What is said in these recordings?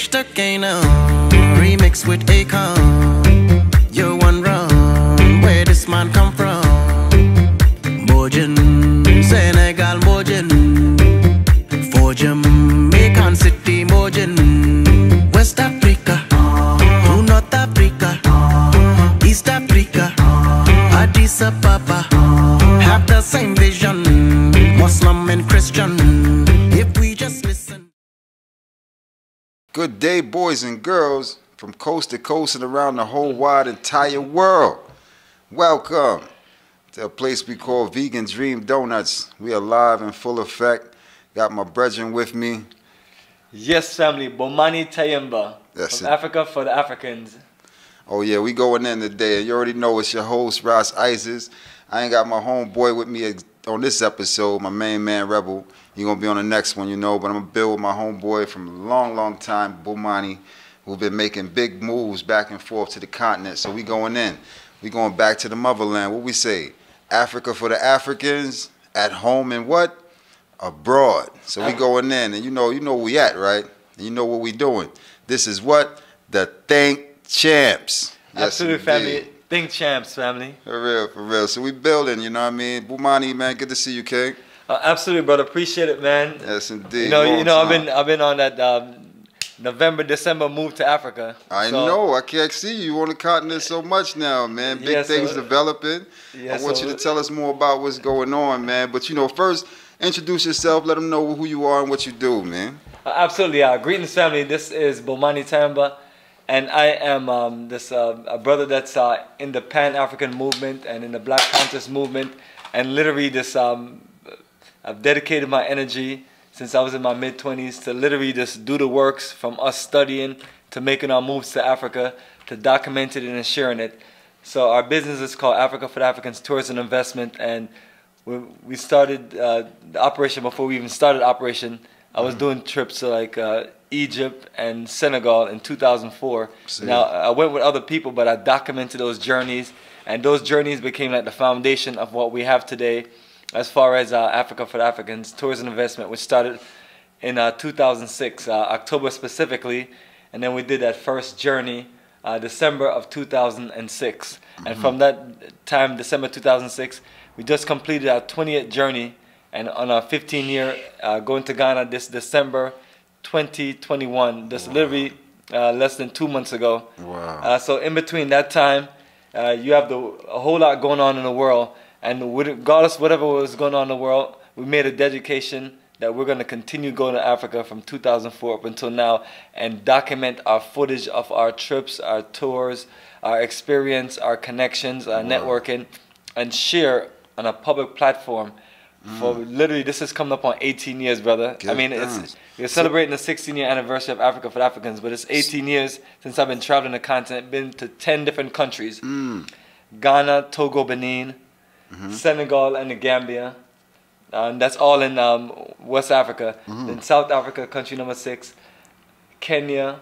Ishta Kano, remix with Akon. You one where this man come from? Bojin, Senegal Bojin. For Jamaican City Bojin. West Africa, North Africa, East Africa, Addis Ababa. Have the same vision, Muslim and Christian. If we just. Good day, boys and girls, from coast to coast and around the whole wide entire world. Welcome to a place we call Vegan Dream Donuts. We are live in full effect. Got my brethren with me. Yes, family. Bomani Tyehimba. That's from it. Africa for the Africans. Oh yeah, we going in today. You already know it's your host, Ras Izes. I ain't got my homeboy with me on this episode, my main man Rebel. He gonna be on the next one, you know, but I'm gonna build with my homeboy from a long, long time, Bomani, who've been making big moves back and forth to the continent. So we going in. We going back to the motherland. What we say? Africa for the Africans, at home and what? Abroad. So we going in, and you know, you know where we at, right? And you know what we doing. This is what the Think Champs. Yes, Absolute family. Think champs, family. For real, for real. So we building, you know what I mean? Bomani, man, good to see you, King. Uh, absolutely, brother. Appreciate it, man. Yes, indeed. you know, you know, I've been, I've been on that um, November, December move to Africa. I So, know. I can't see you on the continent so much now, man. Big Yeah, things so- developing. Yeah, I want so- you to tell us more about what's going on, man. But you know, first introduce yourself. Let them know who you are and what you do, man. Uh, absolutely, uh, greetings, family. This is Bomani Tyehimba, and I am um, this uh, a brother that's uh, in the Pan African movement and in the Black Panthers movement, and literally this um, I've dedicated my energy since I was in my mid twenties to literally just do the works from us studying to making our moves to Africa to documenting it and sharing it. So our business is called Africa for the Africans Tourism and Investment, and we, we started uh, the operation before we even started operation. I was doing trips to like uh, Egypt and Senegal in 2004. See. Now I went with other people, but I documented those journeys, and those journeys became like the foundation of what we have today, as far as uh, Africa for the Africans tourism investment, which started in uh, 2006, uh, October specifically, and then we did that first journey uh, December of 2006, and from that time, December 2006, we just completed our 20th journey, and on our 15 year uh, going to Ghana this December 2021, just literally uh, less than two months ago. Wow. Uh, so in between that time, uh, you have the, a whole lot going on in the world, and regardless of whatever was going on in the world, we made a dedication that we're going to continue going to Africa from 2004 up until now and document our footage of our trips, our tours, our experience, our connections, our networking, and share on a public platform. For literally, this is coming up on 18 years, brother. I mean, times. it's we're celebrating the 16 year anniversary of Africa for Africans, but it's 18 years since I've been traveling the continent, been to 10 different countries Mm. Ghana, Togo, Benin, Mm-hmm. Senegal, and the Gambia. And that's all in um, West Africa. Mm-hmm. Then South Africa, country number six, Kenya,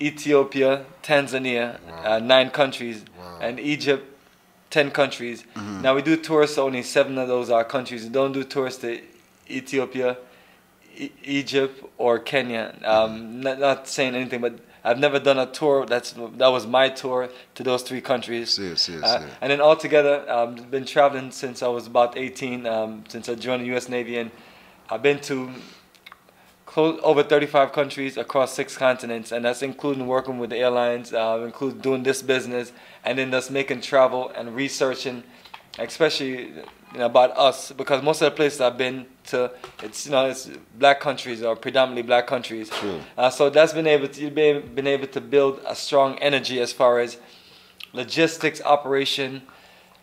Ethiopia, Tanzania, uh, nine countries, Wow. and Egypt, 10 countries. Mm-hmm. Now we do tours to only seven of those are countries. We don't do tours to Ethiopia, E- Egypt, or Kenya. Um, not, not saying anything, but I've never done a tour that's that was my tour to those three countries. See see it, Uh, see and then altogether, um, been traveling since I was about 18, um, since I joined the U.S. Navy, and I've been to close, over 35 countries across six continents, and that's including working with the airlines, uh, include doing this business, and then just making travel and researching, especially you know, about us, because most of the places I've been to, it's you know it's black countries or predominantly black countries. True. Uh, so that's been able to you've been, been able to build a strong energy as far as logistics operation.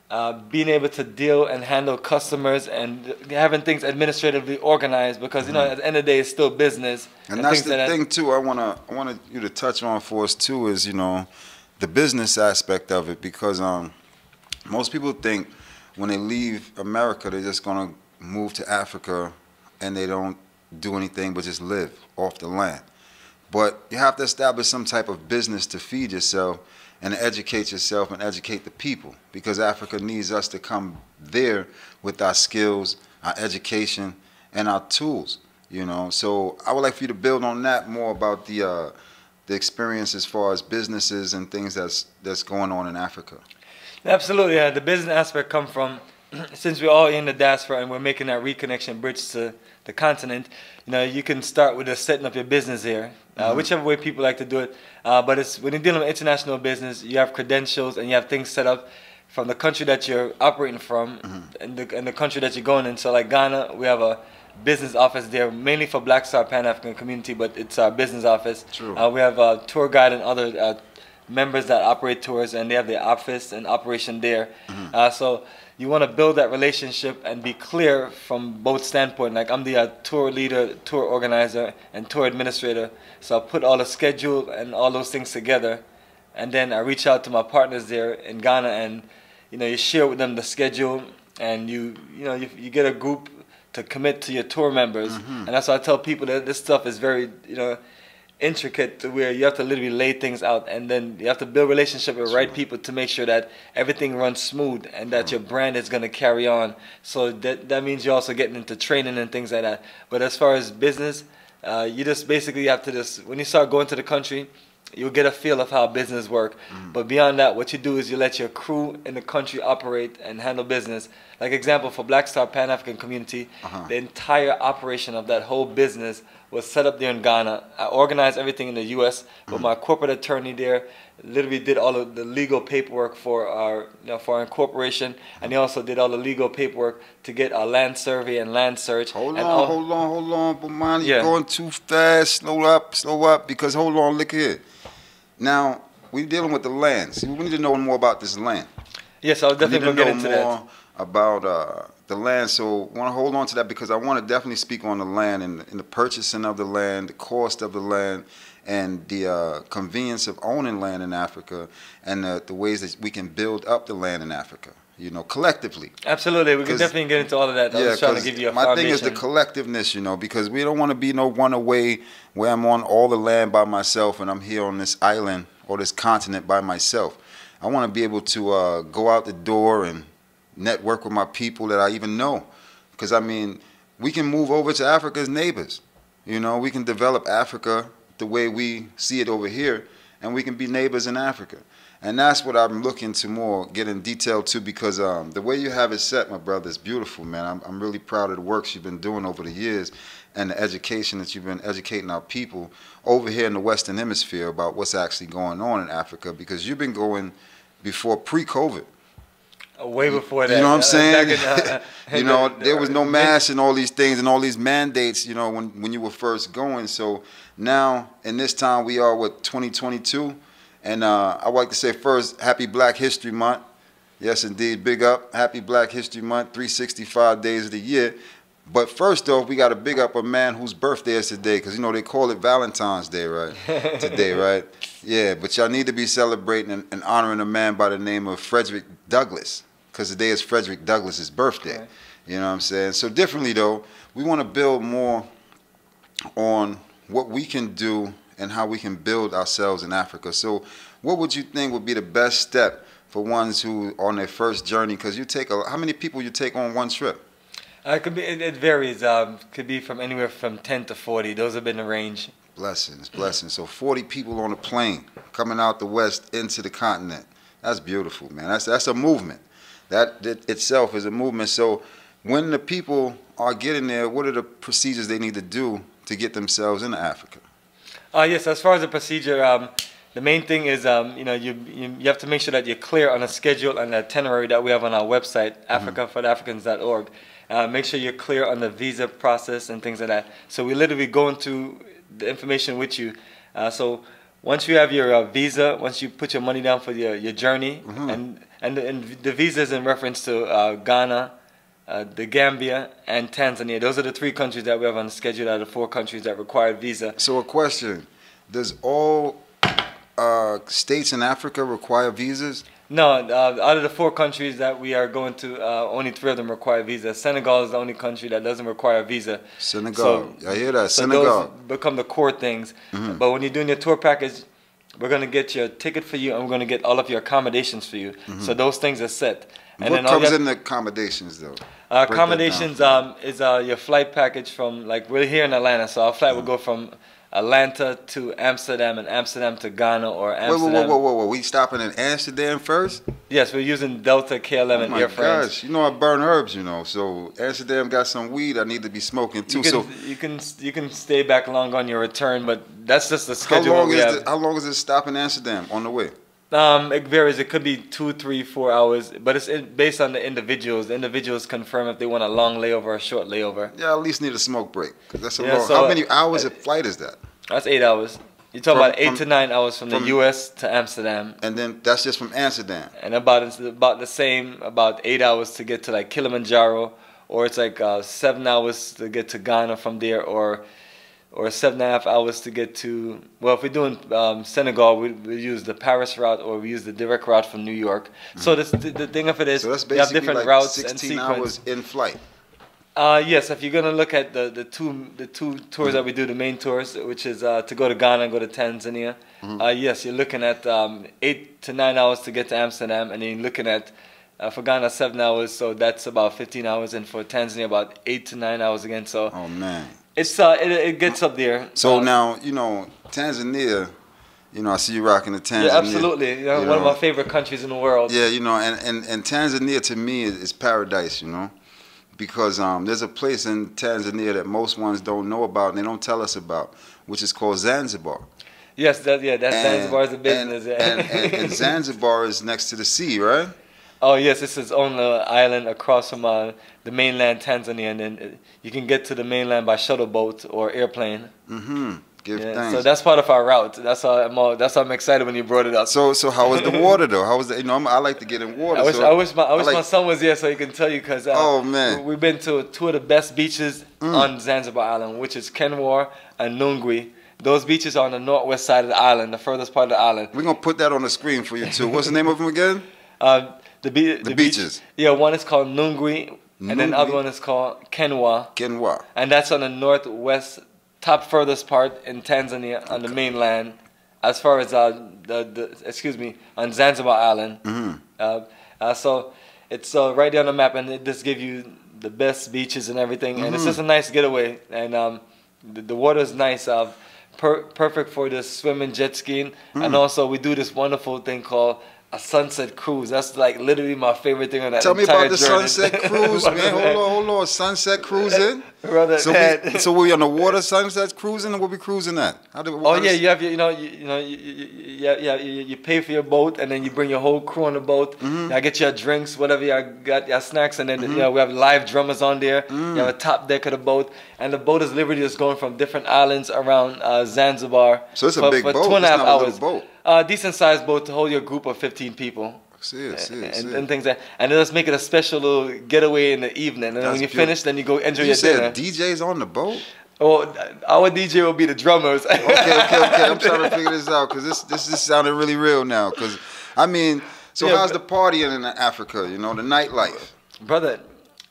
Uh, being able to deal and handle customers and having things administratively organized because you know at the end of the day it's still business And that's the that- thing too. I wanna I wanted you to touch on for us too is you know the business aspect of it because um most people think when they leave America they're just gonna move to Africa and they don't do anything but just live off the land. But you have to establish some type of business to feed yourself and educate yourself and educate the people because Africa needs us to come there with our skills, our education, and our tools. You know, so I would like for you to build on that more about the uh, the experience as far as businesses and things that's that's going on in Africa. Absolutely, yeah. The business aspect come from since we're all in the diaspora and we're making that reconnection bridge to the continent. You know, you can start with just setting up your business here, uh, Mm-hmm. whichever way people like to do it. Uh, but it's when you're dealing with international business, you have credentials and you have things set up from the country that you're operating from Mm-hmm. and, the, and the country that you're going in. So, like Ghana, we have a business office there, mainly for Black Star Pan African community, but it's our business office. True. Uh, we have a tour guide and other uh, members that operate tours, and they have their office and operation there. Mm-hmm. Uh, so you want to build that relationship and be clear from both standpoint. Like I'm the uh, tour leader, tour organizer, and tour administrator. So I put all the schedule and all those things together, and then I reach out to my partners there in Ghana, and you know you share with them the schedule, and you you know you, you get a group to commit to your tour members, and that's why I tell people that this stuff is very you know intricate to where you have to literally lay things out and then you have to build relationship with right people to make sure that everything runs smooth and that your brand is going to carry on. So that that means you're also getting into training and things like that. But as far as business uh, you just basically have to just when you start going to the country you'll get a feel of how business work. But beyond that what you do is you let your crew in the country operate and handle business. Like example for black star pan-african community Uh-huh. the entire operation of that whole business was set up there in Ghana. I organized everything in the U.S. But my corporate attorney there literally did all of the legal paperwork for our you know, for our incorporation, and he also did all the legal paperwork to get our land survey and land search. Hold on, all- hold on, hold on, Bomani. Yeah. You're going too fast. Slow up, slow up. Because hold on, look here. Now we're dealing with the land. See, we need to know more about this land. Yes, I was We need definitely to gonna get into more that. about uh, the land. So want to hold on to that because I want to definitely speak on the land and, and the purchasing of the land, the cost of the land, and the uh, convenience of owning land in Africa, and the, the ways that we can build up the land in Africa. You know, collectively. Absolutely, we can definitely get into all of that. I was trying to give you a my foundation. thing is the collectiveness, you know, because we don't want to be no one away where I'm on all the land by myself and I'm here on this island or this continent by myself. I want to be able to uh, go out the door and network with my people that I even know, because I mean, we can move over to Africa as neighbors. You know, we can develop Africa the way we see it over here, and we can be neighbors in Africa. And that's what I'm looking to more get in detail to because um, the way you have it set, my brother, is beautiful, man. I'm, I'm really proud of the works you've been doing over the years and the education that you've been educating our people over here in the Western Hemisphere about what's actually going on in Africa because you've been going before pre-COVID. Uh, way before that. You know what I'm Uh, saying? uh, you know, there was no the- mask and all these things and all these mandates, you know, when, when you were first going. So now, in this time, we are with 2022. And uh, I like to say first, happy Black History Month. Yes, indeed, big up. Happy Black History Month, 365 days of the year. But first off, we got to big up a man whose birthday is today, because you know they call it Valentine's Day, right? today, right? Yeah, but y'all need to be celebrating and, and honoring a man by the name of Frederick Douglass, because today is Frederick Douglass's birthday. Okay. You know what I'm saying? So differently though, we want to build more on what we can do and how we can build ourselves in Africa. So, what would you think would be the best step for ones who are on their first journey? Because you take a, how many people you take on one trip? Uh, it could be. It, it varies. Um, could be from anywhere from ten to forty. Those have been the range. Blessings, blessings. So 40 people on a plane coming out the west into the continent. That's beautiful, man. That's that's a movement. That, that itself is a movement. So when the people are getting there, what are the procedures they need to do to get themselves into Africa? Uh, yes, as far as the procedure, um, the main thing is um, you know you, you you have to make sure that you're clear on the schedule and the itinerary that we have on our website, AfricaForTheAfricans.org. Uh, make sure you're clear on the visa process and things like that. So we literally go into the information with you. Uh, so once you have your uh, visa, once you put your money down for your, your journey, and and the, and the visa is in reference to uh, Ghana, uh, the Gambia, and Tanzania. Those are the three countries that we have on the schedule out of the four countries that require visa. So a question: Does all uh, states in Africa require visas? No, uh, out of the four countries that we are going to, uh, only three of them require visa. Senegal is the only country that doesn't require a visa. Senegal. I hear that. So Senegal. those become the core things. Mm-hmm. But when you're doing your tour package, we're gonna get your ticket for you, and we're gonna get all of your accommodations for you. So those things are set. And Mm-hmm. what comes in the accommodations though? uh, Break that down accommodations um, is uh, your flight package from like we're here in Atlanta, so our flight will go from Atlanta to Amsterdam and Amsterdam to Ghana or Amsterdam. wait, wait, wait, wait. We stopping in Amsterdam first? Yes, we're using Delta KLM Oh and my Air France. gosh! You know I burn herbs, you know. So Amsterdam got some weed I need to be smoking too. You can, so you can you can stay back long on your return, but that's just the how schedule long we is the, how long is this stop in Amsterdam on the way? Um, it varies. It could be two, three, four hours, but it's in, based on the individuals. The individuals confirm if they want a long layover or a short layover. Yeah, at least need a smoke break. 'cause that's a Yeah, long. so, how many uh, hours of flight is that? That's eight hours. You talk about eight from- to nine hours from, from- the U.S. to Amsterdam, And then that's just from Amsterdam. and about it's about the same, about eight hours to get to like Kilimanjaro, or it's like uh, seven hours to get to Ghana from there, or or seven and a half hours to get to. Well, if we're doing um, Senegal, we, we use the Paris route, or we use the direct route from New York. So this, the, the thing of it is, Mm-hmm. So that's we have different like routes and 16 sequence. hours in flight. Uh, yes, if you're gonna look at the, the two the two tours that we do, the main tours, which is uh, to go to Ghana and go to Tanzania. Mm-hmm. Uh, yes, you're looking at um, eight to nine hours to get to Amsterdam, and then you're looking at uh, for Ghana seven hours, so that's about 15 hours, and for Tanzania about eight to nine hours again. So Oh man. It's uh, it, it gets up there. So Uh, now you know Tanzania. You know I see you rocking the Tanzania. yeah, absolutely, you know, you one of my favorite countries in the world. Yeah, you know, and, and, and Tanzania to me is, is paradise, you know, because um, there's a place in Tanzania that most ones don't know about and they don't tell us about, which is called Zanzibar. Yes, that yeah, that And- Zanzibar is a business. And, yeah. and, and, and Zanzibar is next to the sea, right? Oh yes, this is on the island across from uh, the mainland Tanzania, and then uh, you can get to the mainland by shuttle boat or airplane. Mm-hmm. Give Yeah, thanks. so that's part of our route. That's how I'm all, that's why I'm excited when you brought it up. so so how was the water though? How was the? You know, I'm, I like to get in water. I wish so I wish my I wish like- my son was here so he can tell you because uh, Oh, man. Mm. we- we've been to two of the best beaches on Zanzibar Island, which is Kendwa and Nungwi. Those beaches are on the northwest side of the island, the furthest part of the island. We're gonna put that on the screen for you too. What's the name of them again? Uh, the, be- the, beach- beaches. yeah, one is called Nungwi, and then the other one is called Kendwa. Kendwa. and that's on the northwest, top furthest part in Tanzania on the mainland, as far as uh, the, the excuse me on Zanzibar Island. Mm-hmm. Uh, uh, so it's uh, right there on the map, and it just gives you the best beaches and everything, and it's Mm-hmm. just a nice getaway, and um, the, the water is nice. Uh, per- perfect for the swimming, jet skiing, Mm. and also we do this wonderful thing called. A sunset cruise. That's like literally my favorite thing on that Tell me about the journey. sunset cruise, man. Hold on, hold on. Sunset cruising. Brother, So man. we, so we on the water sunset cruising, and we'll be cruising at. How do, Oh yeah, you have your, you know, you, you know, you, you, you, yeah, yeah, you, you pay for your boat, and then you bring your whole crew on the boat. Mm-hmm. Y'all get your drinks, whatever y'all got, your snacks, and then you know we have live drummers on there. Mm. You have a top deck of the boat, and the boat is literally just going from different islands around uh, Zanzibar. So it's a for, big for boat. Two and It's half a hours. boat. Uh, decent sized boat to hold your group of fifteen people. See it, see it, see And, and things like, that. and then let's make it a special little getaway in the evening. And then That's when you beautiful. finish, then you go enjoy you your said dinner. DJs on the boat? Well, our DJ will be the drummers. Okay, okay, okay. I'm trying to figure this out because this this is sounding really real now. Because I mean, so Yeah, how's the partying in Africa? You know, the nightlife. brother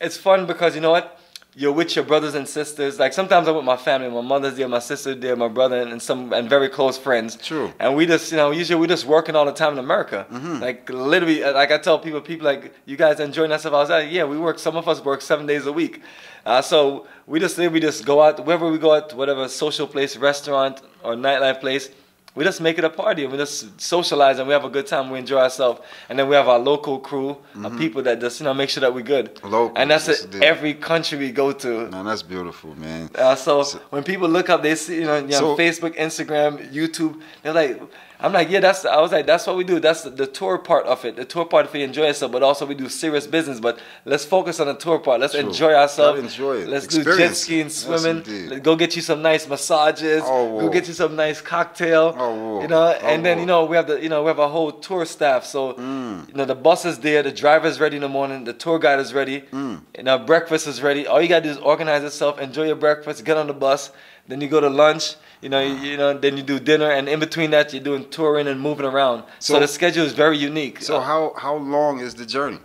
it's fun because you know what you're with your brothers and sisters. Like sometimes i'm with my family. My mother's there my sister's there my brother and some and very close friends. True. and we just you know usually we're just working all the time in america. Mm-hmm. like literally uh, like i tell people people like you guys enjoying that stuff i was like yeah we work some of us work seven days a week. Uh, so we just we just go out wherever we go out whatever social place restaurant or nightlife place we just make it a party and we just socialize and we have a good time. We enjoy ourselves, and then we have our local crew of people that just you know make sure that we're good. Mm-hmm. Local, and that's yes, it. Every country we go to. Man, that's beautiful, man. Uh, so, when people look up, they see you know, you know So- Facebook, Instagram, YouTube. They're like, I'm like, yeah, that's. I was like, that's what we do. That's the tour part of it. The tour part if we enjoy ourselves, but also we do serious business. But let's focus on the tour part. Let's True. enjoy ourselves. Enjoy it. Let's do jet skiing, swimming. Let- go get you some nice massages. Oh, go get you some nice cocktail. Oh, you know, Oh, and then you know we have the you know we have a whole tour staff. So Mm. you know the bus is there, the driver's ready in the morning, the tour guide is ready, Mm. you know breakfast is ready. All you gotta do is organize yourself, enjoy your breakfast, get on the bus, then you go to lunch. You know, you, you know, then you do dinner, and in between that, you're doing touring and moving around. So, So- the schedule is very unique. So how how long is the journey?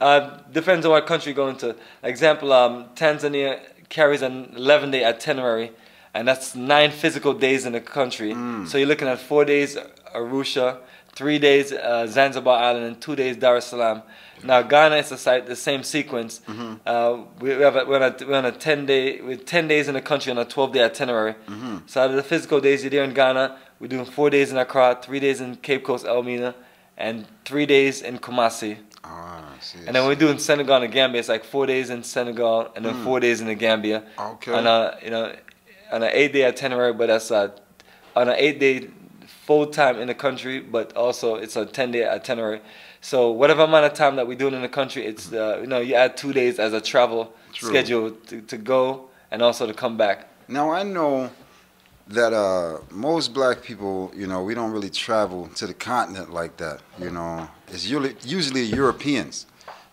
Uh, depends on what country you're going to. Example, um, Tanzania carries an 11 day itinerary, and that's nine physical days in the country. So you're looking at four days Arusha, three days uh, Zanzibar Island, and two days Dar es Salaam. Now Ghana is the site, the same sequence. Mm-hmm. Uh, we, we have a, we're, on a, we're on a ten day, with ten days in the country on a twelve day itinerary. Mm-hmm. So out of the physical days you're there in Ghana, we're doing four days in Accra, three days in Cape Coast, Elmina, and three days in Kumasi. Ah, see. And then we're doing Senegal and Gambia. It's like four days in Senegal and then four days in the Gambia. Mm. Okay. On a you know, on an eight day itinerary, but that's uh, on an eight day full time in the country, but also it's a ten day itinerary. So whatever amount of time that we're doing in the country, it's uh, you know you add two days as a travel True. schedule to, to go and also to come back. Now I know that uh, most black people, you know, we don't really travel to the continent like that. You know, it's usually usually Europeans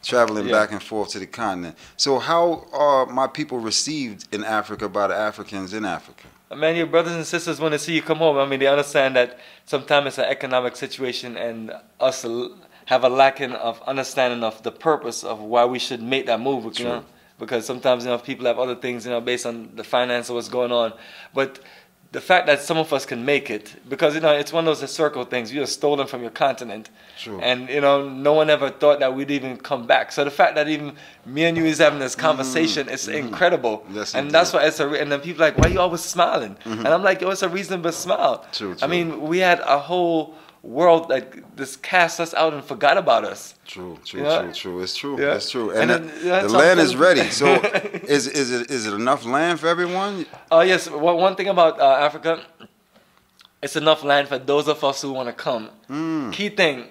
traveling Yeah. back and forth to the continent. So how are my people received in Africa by the Africans in Africa? Man, your brothers and sisters want to see you come home, I mean, they understand that sometimes it's an economic situation and us l- have a lacking of understanding of the purpose of why we should make that move, you True. know? Because sometimes, you know, people have other things, you know, based on the finance of what's going on. But the fact that some of us can make it, because, you know, it's one of those historical things. You are stolen from your continent. True. And, you know, no one ever thought that we'd even come back. So the fact that even me and you is having this conversation is incredible. Yes, and indeed. that's why it's a, re- and then people are like, why are you always smiling? And I'm like, yo, it's a reasonable smile. Mm-hmm. True, I mean, we had a whole world like just cast us out and forgot about us. True, true, Yeah. true, true. It's true. Yeah. It's true. And And, the- the land is ready. So is is it is it enough land for everyone? Oh yes, one one thing about uh, Africa, it's enough land for those of us who want to come. Mm. Key thing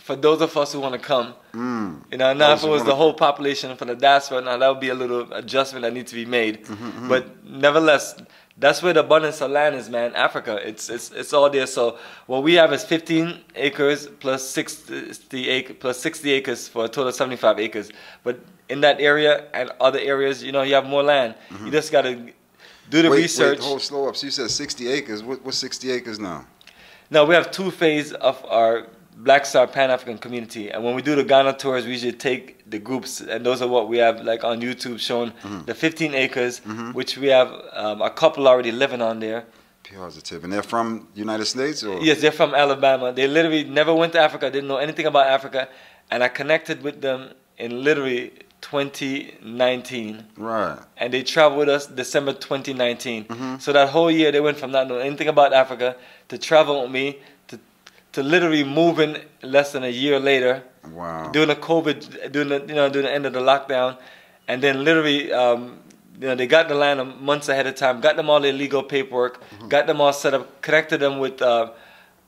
for those of us who want to come. Mm. You know, now if it was the whole population for the diaspora, now that would be a little adjustment that needs to be made. Mm-hmm, But nevertheless, that's where the abundance of land is, man. Africa, it's it's it's all there. So what we have is 15 acres plus 60 acre plus 60 acres for a total of 75 acres. But in that area and other areas, you know, you have more land. You just got to do the Mm-hmm. wait, research. Wait, hold slow up. So you said 60 acres. What, what's 60 acres now? Now we have two phases of our Black Star Pan African community, and when we do the Ghana tours, we usually take the groups, and those are what we have like on YouTube showing Mm-hmm. the 15 acres, which we have um, a couple already living on there. And they're from United States or? Yes, they're from Alabama. They literally never went to Africa, didn't know anything about Africa, and I connected with them in literally 2019. Right. and they traveled with us December 2019. Mm-hmm. So that whole year they went from not knowing anything about Africa to travel with me to literally moving less than a year later Wow. during the COVID, during the you know during the end of the lockdown, and then literally. Um, you know, they got the land months ahead of time, got them all their legal paperwork, Mm-hmm. got them all set up, connected them with uh,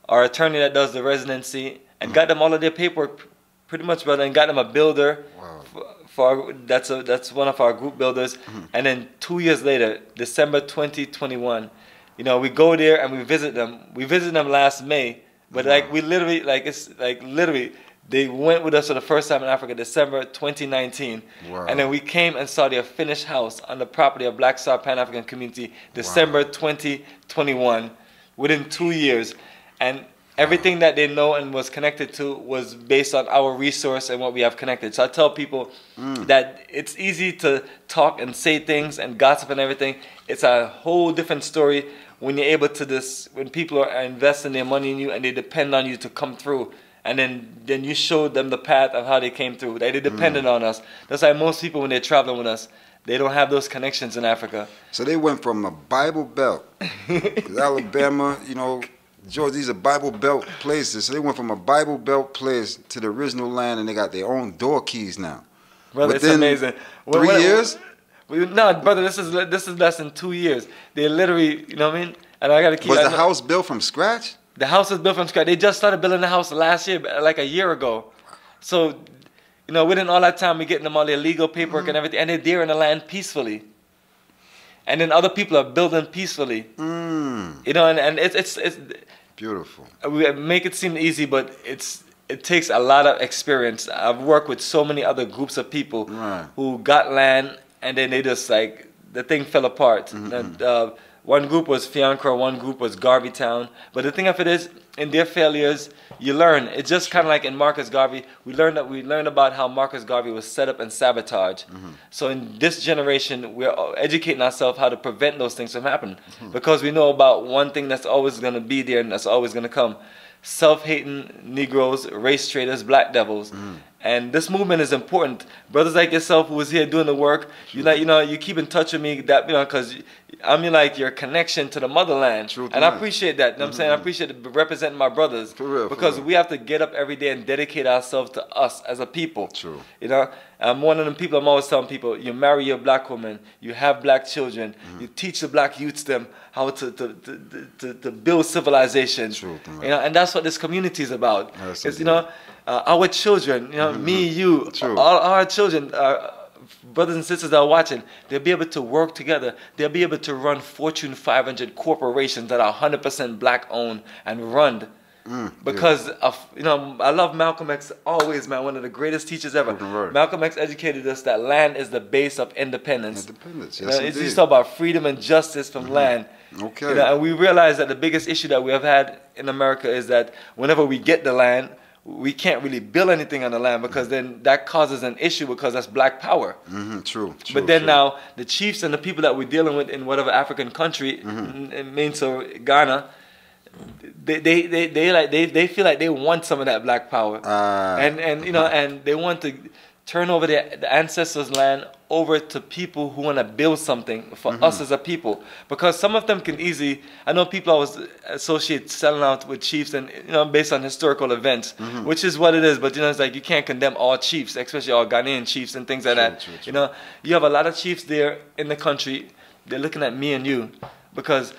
our attorney that does the residency, Mm-hmm. and got them all of their paperwork pretty much, brother, and got them a builder Wow. for, for our, that's a that's one of our group builders. Mm-hmm. And then two years later, December 2021, you know, we go there and we visit them. We visited them last May, but like we literally like it's like literally they went with us for the first time in Africa, December 2019, Wow. and then we came and saw their finished house on the property of Black Star Pan African Community, December 2021, within two years, and everything that they know and was connected to was based on our resource and what we have connected. So I tell people mm. that it's easy to talk and say things and gossip and everything. It's a whole different story when you're able to this when people are investing their money in you and they depend on you to come through. And then, then you show them the path of how they came through. That they depended mm. on us. That's why most people when they're traveling with us, they don't have those connections in Africa. So they went from a Bible Belt, Alabama, you know, Georgia, these are Bible Belt places. So they went from a Bible Belt place to the original land, and they got their own door keys now. Brother, it's Within amazing. three years? We, no, brother, this is this is less than two years. They literally, you know what I mean? And I gotta keep. Was the house built from scratch? The house is built from scratch. They just started building the house last year, like a year ago. So, you know, within all that time, we're getting them all their legal paperwork Mm-hmm. and everything, and they're there in the land peacefully. And then other people are building peacefully. Mm, You know, and, and it's it's it's beautiful. we make it seem easy, but it's it takes a lot of experience. I've worked with so many other groups of people Right. who got land and then they just like the thing fell apart. Mm-hmm, and, mm-hmm. uh, one group was Fihankra, one group was Garvey Town. But the thing of it is, in their failures, you learn. It's just kind of like in Marcus Garvey. We learned that we learned about how Marcus Garvey was set up and sabotaged. Mm-hmm. So in this generation, we're educating ourselves how to prevent those things from happening because we know about one thing that's always going to be there and that's always going to come. Self-hating Negroes, race traitors, black devils. Mm. And this movement is important. Brothers like yourself who was here doing the work, you like, you know, you keep in touch with me that, you know, because I mean, like your connection to the motherland. True and I appreciate that. You know what I'm saying? I mm-hmm. appreciate representing my brothers. For real, for because real. we have to get up every day and dedicate ourselves to us as a people. True. You know, I'm one of them people. I'm always telling people: you marry your black woman, you have black children, Mm-hmm. you teach the black youths them how to to, to, to, to build civilization. True, man. You know, and that's what this community is about. Yes, It's, you know, uh, our children. You know, me, you, Mm-hmm. True. all our children. Uh, Brothers and sisters that are watching, they'll be able to work together. They'll be able to run Fortune 500 corporations that are 100% black owned and run Mm, because of you know I love Malcolm X always man one of the greatest teachers ever word. Malcolm X educated us that land is the base of independence Independence, you yes, know, it's indeed. just about freedom and justice from land Okay. you know, and we realize that the biggest issue that we have had in America is that whenever we get the land we can't really build anything on the land because then that causes an issue because that's black power hmm true, true. but then true. now the chiefs and the people that we're dealing with in whatever African country, Mm-hmm. it means so Ghana, they, they, they, they like they, they feel like they want some of that black power, Ah. and and you know and they want to turn over the, the ancestors' land over to people who want to build something for Mm-hmm. us as a people because some of them can easily I know people always associate selling out with chiefs and you know based on historical events Mm-hmm. which is what it is but you know it's like you can't condemn all chiefs especially all Ghanaian chiefs and things like True, that true, you know you have a lot of chiefs there in the country they're looking at me and you because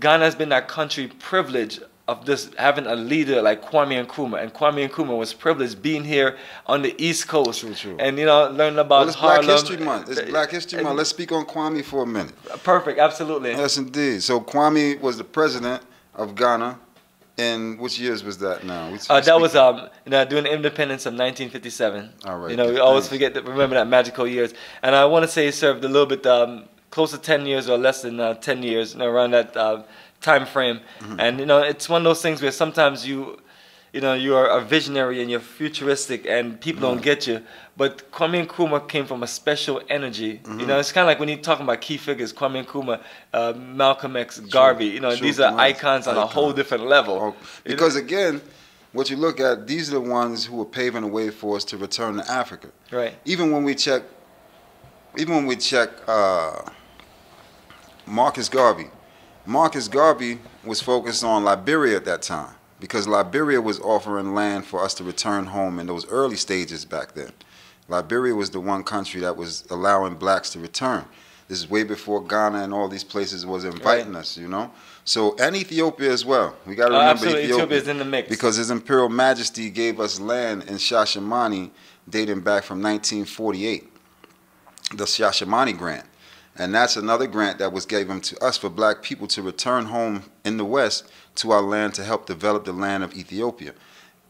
Ghana has been that country privilege of this having a leader like Kwame Nkrumah, and Kwame Nkrumah was privileged being here on the East Coast, True, true. and you know learning about well, it's Black History Month. It's Black History Month. Let's speak on Kwame for a minute. Perfect, absolutely. Yes, indeed. So Kwame was the president of Ghana. In which years was that? Now Uh, that was um, you know, during the independence of 1957. All right, You know, we always forget to remember that magical years. And I want to say he served a little bit um, close to 10 years or less than uh, 10 years, you know, around that uh, time frame. Mm-hmm. And you know, it's one of those things where sometimes you, you know, you are a visionary and you're futuristic, and people Mm-hmm. don't get you. But Kwame Nkrumah came from a special energy. Mm-hmm. You know, it's kind of like when you're talking about key figures, Kwame Nkrumah, uh, Malcolm X, Garvey. You know, True, these are icons on a whole different level. Oh, You know? because again, what you look at, these are the ones who are paving the way for us to return to Africa. right. Even when we check, even when we check uh, Marcus Garvey, Marcus Garvey was focused on Liberia at that time because Liberia was offering land for us to return home in those early stages back then. Liberia was the one country that was allowing blacks to return. This is way before Ghana and all these places was inviting us, you know. So and Ethiopia as well. We got to Oh, remember absolutely. Ethiopia, Ethiopia is in the mix. because His Imperial Majesty gave us land in Shashamane dating back from 1948, the Shashamane Grant. And that's another grant that was given to us for black people to return home in the West to our land to help develop the land of Ethiopia.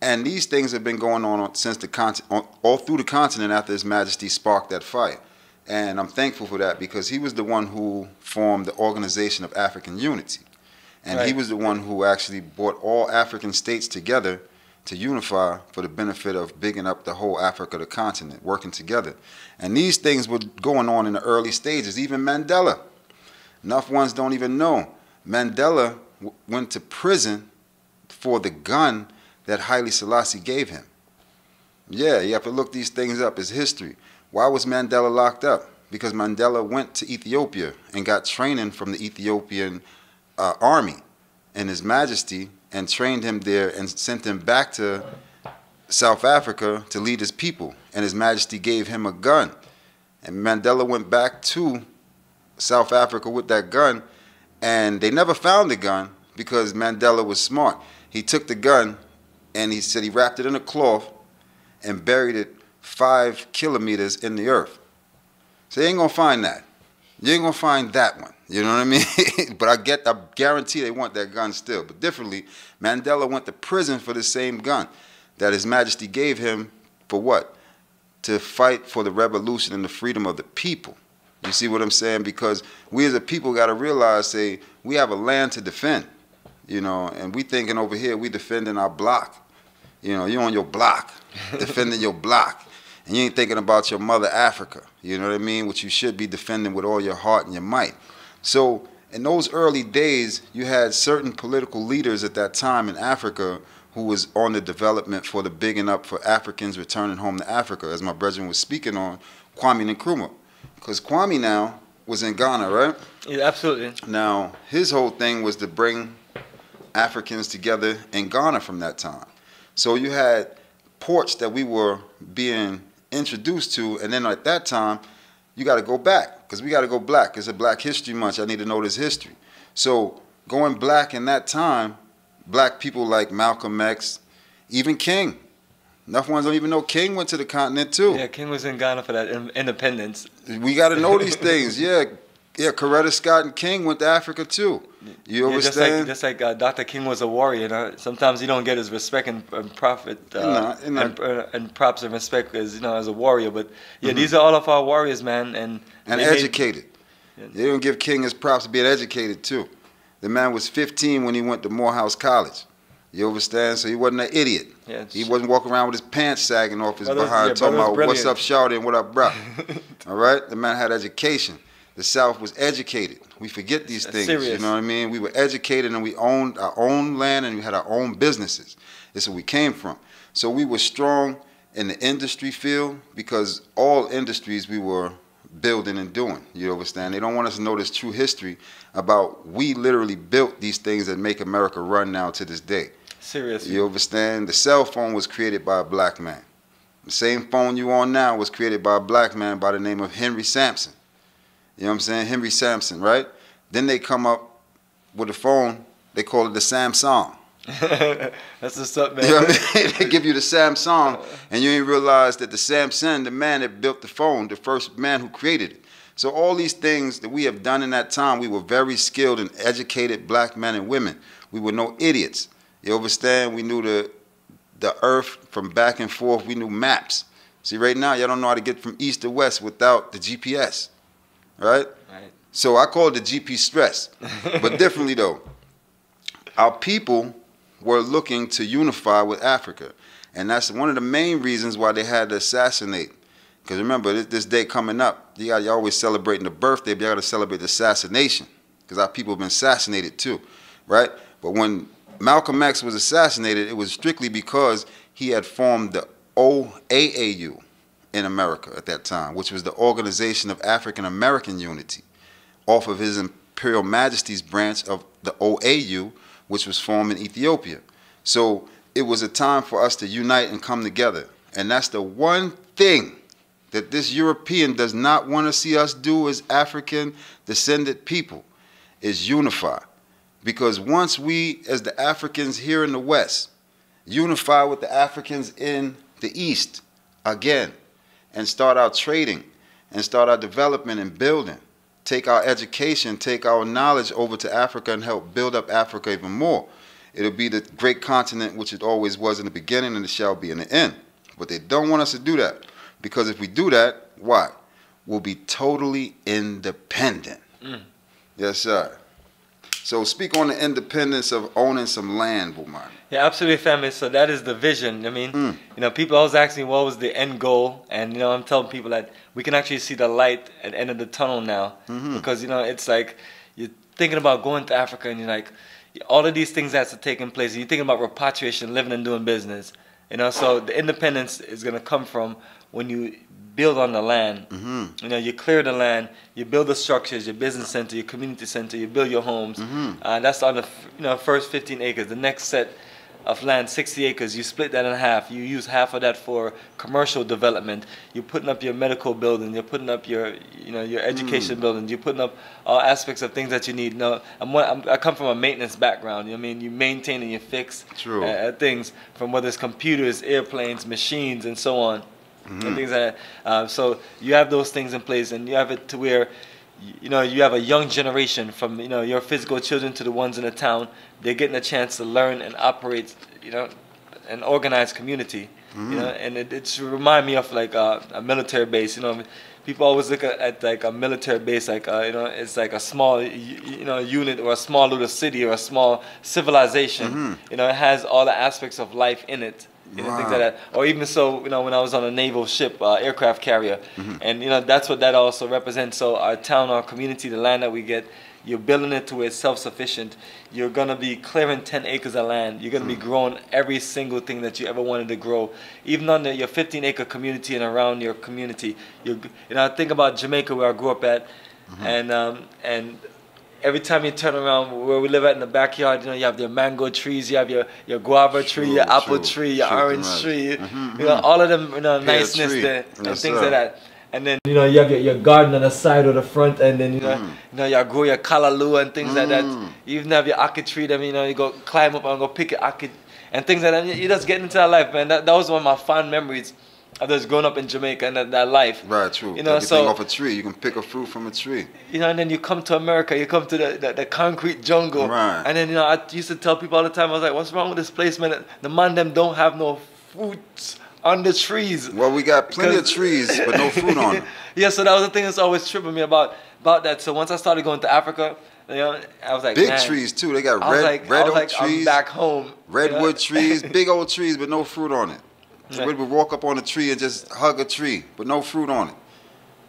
And these things have been going on since the continent, all through the continent after His Majesty sparked that fire. And I'm thankful for that because he was the one who formed the Organization of African Unity. And he was the one who actually brought all African states together to unify for the benefit of bigging up the whole Africa, the continent, working together. And these things were going on in the early stages. Even Mandela. Enough ones don't even know. Mandela went to prison for the gun that Haile Selassie gave him. Yeah, you have to look these things up. It's history. Why was Mandela locked up? Because Mandela went to Ethiopia and got training from the Ethiopian uh, army and His Majesty and trained him there and sent him back to South Africa to lead his people. And His Majesty gave him a gun. And Mandela went back to South Africa with that gun, and they never found the gun because Mandela was smart. He took the gun and he said he wrapped it in a cloth and buried it five kilometers in the earth. So you ain't gonna find that. You ain't gonna find that one. You know what I mean? but I get, I guarantee they want that gun still. But differently, Mandela went to prison for the same gun that His Majesty gave him for what? To fight for the revolution and the freedom of the people. You see what I'm saying? Because we as a people got to realize, say, we have a land to defend. You know, and we thinking over here, we defending our block. You know, you're on your block, defending your block. And you ain't thinking about your mother Africa. You know what I mean? Which you should be defending with all your heart and your might. So in those early days, you had certain political leaders at that time in Africa who was on the development for the bigging up for Africans returning home to Africa, as my brethren was speaking on, Kwame Nkrumah. Because Kwame now was in Ghana, right? Yeah, absolutely. Now, his whole thing was to bring Africans together in Ghana from that time. So you had ports that we were being introduced to, and then at that time, you got to go back because we got to go black. It's a Black History Month. I need to know this history. So going black in that time, black people like Malcolm X, even King. Enough ones don't even know King went to the continent too. Yeah, King was in Ghana for that independence. We got to know these things. Yeah, yeah. Coretta Scott and King went to Africa too. You Yeah, just like understand? just like uh, Dr. King was a warrior. You know? Sometimes you don't get his respect and, and profit uh, and and, uh, and props and respect as you know as a warrior. But yeah, these are all of our warriors, man, and and they made- educated. Yeah. They don't give King his props for being educated too. The man was 15 when he went to Morehouse College. You understand? So he wasn't an idiot. Yeah, he wasn't walking around with his pants sagging off his behind yeah, talking about what's up, shouty, and what up, bro. All right? The man had education. The South was educated. We forget these That's things. You know what I mean? We were educated and we owned our own land and we had our own businesses. This is where we came from. So we were strong in the industry field because all industries we were building and doing. You understand? They don't want us to know this true history about we literally built these things that make America run now to this day. seriously. You understand? The cell phone was created by a black man. The same phone you on now was created by a black man by the name of Henry Sampson. You know what I'm saying? Henry Sampson, right? Then they come up with a phone, they call it the Samsung. That's what's up, man. You know what I mean? they give you the Samsung, and you ain't realize that the Samsung, the man that built the phone, the first man who created it. So all these things that we have done in that time, we were very skilled and educated black men and women. We were no idiots. You understand? We knew the the earth from back and forth. We knew maps. See, right now, y'all don't know how to get from east to west without the GPS, right? Right. So I call it the GP stress, but differently though. Our people were looking to unify with Africa, and that's one of the main reasons why they had to assassinate. Because remember, this, this day coming up, you got you always celebrating the birthday, but you got to celebrate the assassination, because our people have been assassinated too, right? But when Malcolm X was assassinated, it was strictly because he had formed the OAAU in America at that time, which was the Organization of African American Unity, off of His Imperial Majesty's branch of the OAU, which was formed in Ethiopia. So it was a time for us to unite and come together. And that's the one thing that this European does not want to see us do as African descended people is unify. Because once we, as the Africans here in the West, unify with the Africans in the East again and start our trading and start our development and building, take our education, take our knowledge over to Africa and help build up Africa even more. It'll be the great continent which it always was in the beginning and it shall be in the end. But they don't want us to do that because if we do that, why? We'll be totally independent. Mm. Yes, sir. So speak on the independence of owning some land, Bomani. Yeah, absolutely, family. So that is the vision. I mean, Mm. you know, people always ask me what was the end goal, and you know, I'm telling people that we can actually see the light at the end of the tunnel now, Mhm. because you know, it's like you're thinking about going to Africa, and you're like, all of these things that's taking place. You're thinking about repatriation, living and doing business. You know, so the independence is gonna come from when you build on the land. hmm You know, you clear the land, you build the structures, your business center, your community center, you build your homes. Mhm. Uh, that's on the you know first 15 acres. The next set of land, 60 acres, you split that in half. You use half of that for commercial development. You're putting up your medical building. You're putting up your you know your education buildings. You're putting up all aspects of things that you need. No, I'm, one, I'm I come from a maintenance background. You know I mean, you maintain and you fix True. uh, uh, things from whether it's computers, airplanes, machines, and so on and things like that. Uh, so you have those things in place, and you have it to where, you know, you have a young generation from you know your physical children to the ones in the town. They're getting a chance to learn and operate, you know, an organized community. You know, and it, it's remind me of like uh, a military base. You know, people always look at, at like a military base like uh, you know it's like a small you know unit or a small little city or a small civilization. You know, it has all the aspects of life in it. You know, things like that. Or even so, you know, when I was on a naval ship, uh, aircraft carrier, Mm-hmm. and you know that's what that also represents. So our town, our community, the land that we get, you're building it to where it's self-sufficient. You're gonna be clearing 10 acres of land. You're gonna be growing every single thing that you ever wanted to grow, even on the, your 15 acre community and around your community. You, you know, I think about Jamaica where I grew up at, and um, and every time you turn around where we live at in the backyard, you know, you have your mango trees, you have your, your guava tree, True, your apple true, tree, your orange tree, Mhm, you know, all of them, you know, Pear niceness tree. there and Yes, things sir. like that. And then you know you have your, your garden on the side or the front, and then you know you know you grow your callaloo and things like that. Mm. You even have your ackee tree. Then you know you go climb up and go pick your ackee and things like that. You you just get into that life, man. That, that was one of my fond memories just growing up in Jamaica and that, that life. Right, true. You know, Everything so- off a tree. You can pick a fruit from a tree. You know, and then you come to America, you come to the, the, the concrete jungle. Right. And then, you know, I used to tell people all the time, I was like, what's wrong with this place, man? The man them don't have no fruits on the trees. Well, we got plenty of trees, but no fruit on them. yeah, so that was the thing that's always tripping me about about that. So once I started going to Africa, you know, I was like, Big man, trees too. They got red, like, red oak like, I'm trees, back home. you know? redwood trees, big old trees, but no fruit on it. So we would walk up on a tree and just hug a tree, but no fruit on it.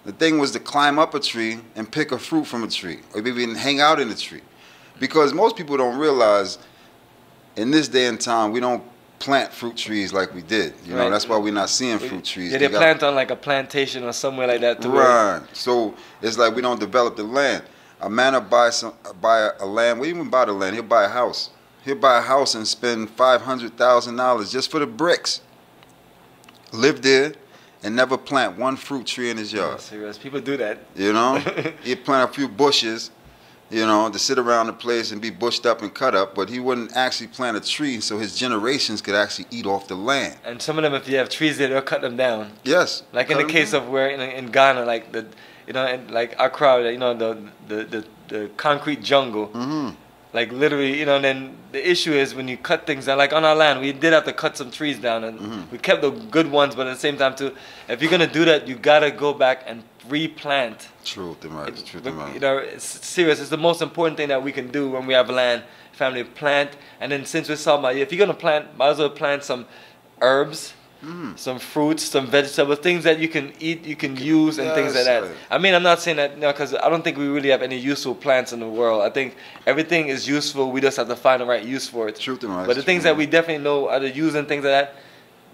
The thing was to climb up a tree and pick a fruit from a tree, or maybe even hang out in a tree, because most people don't realize in this day and time we don't plant fruit trees like we did. You know, that's why we're not seeing fruit trees. Yeah, They they got- plant on like a plantation or somewhere like that. Where, Right. So it's like we don't develop the land. A man will buy some buy a, a land. We even buy the land. He'll buy a house. He'll buy a house and spend five hundred thousand dollars just for the bricks. Live there and never plant one fruit tree in his Yeah, yard. serious. People do that. You know, he'd plant a few bushes. You know, to sit around the place and be bushed up and cut up, but he wouldn't actually plant a tree so his generations could actually eat off the land. And some of them, if you have trees there, they'll cut them down. Yes. Like in the case of where in, in Ghana, like the, you know, like Accra, you know, the the the, the concrete jungle. hmm Like literally, you know, and then the issue is when you cut things down, like on our land, we did have to cut some trees down and Mhm. we kept the good ones, but at the same time too, if you're gonna do that, you gotta go back and replant. Truth and right. Truth and right. You know, it's serious. It's the most important thing that we can do when we have land. Family plant, and then since we're talking about if you're gonna plant, might as well plant some herbs, Mm. some fruits, some vegetables, things that you can eat, you can use, and things like that. right. I mean, I'm not saying that, you know, because I don't think we really have any useful plants in the world. I think everything is useful. We just have to find the right use for it. Truth and right. But the things that we definitely know are the use and things like that,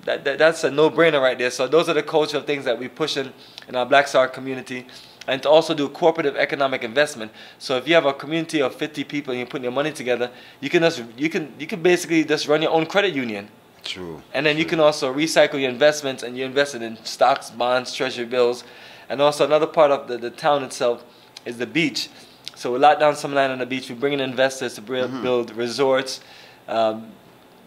that, that that's a no-brainer right there. So those are the cultural things that we push in in our Black Star community, and to also do cooperative economic investment. So if you have a community of 50 people and you're putting your money together, you can just you can you can basically just run your own credit union, True. and then you can also recycle your investments and you invest it in stocks, bonds, treasury bills, and also another part of the, the town itself is the beach. So we lock down some land on the beach. We bring in investors to build, Mhm. build resorts. Um,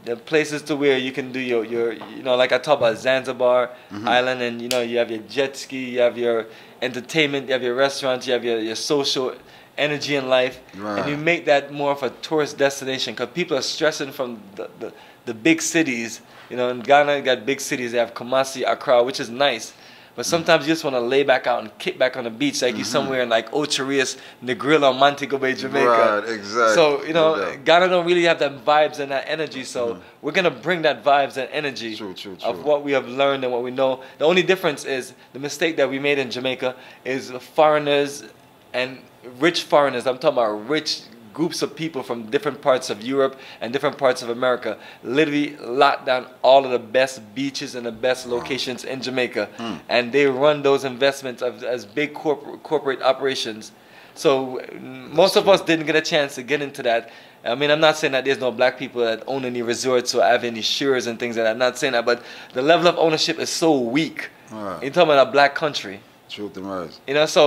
the places to where you can do your, your you know like I talked about Zanzibar Mhm. Island and you know you have your jet ski you have your entertainment you have your restaurants you have your, your social energy in life and you make that more of a tourist destination because people are stressing from the, the, the big cities you know in Ghana you got big cities they have Kumasi Accra which is nice but sometimes you just want to lay back out and kick back on the beach like you're Mhm. somewhere in like Ocho Rios Negril or Montego Bay Jamaica Right, exactly. so you know, No doubt. Ghana don't really have that vibes and that energy. So Mhm. we're gonna bring that vibes and energy True, true, of what we have learned and what we know. The only difference is the mistake that we made in Jamaica is foreigners and rich foreigners. I'm talking about rich groups of people from different parts of Europe and different parts of America literally locked down all of the best beaches and the best locations in Jamaica, Mm. and they run those investments of, as big corp- corporate operations. So mm, most of true. us didn't get a chance to get into that. I mean, I'm not saying that there's no black people that own any resorts or have any shares and things like that. I'm not saying that, but the level of ownership is so weak. Right. You're talking about a black country, Truth and right. you know. So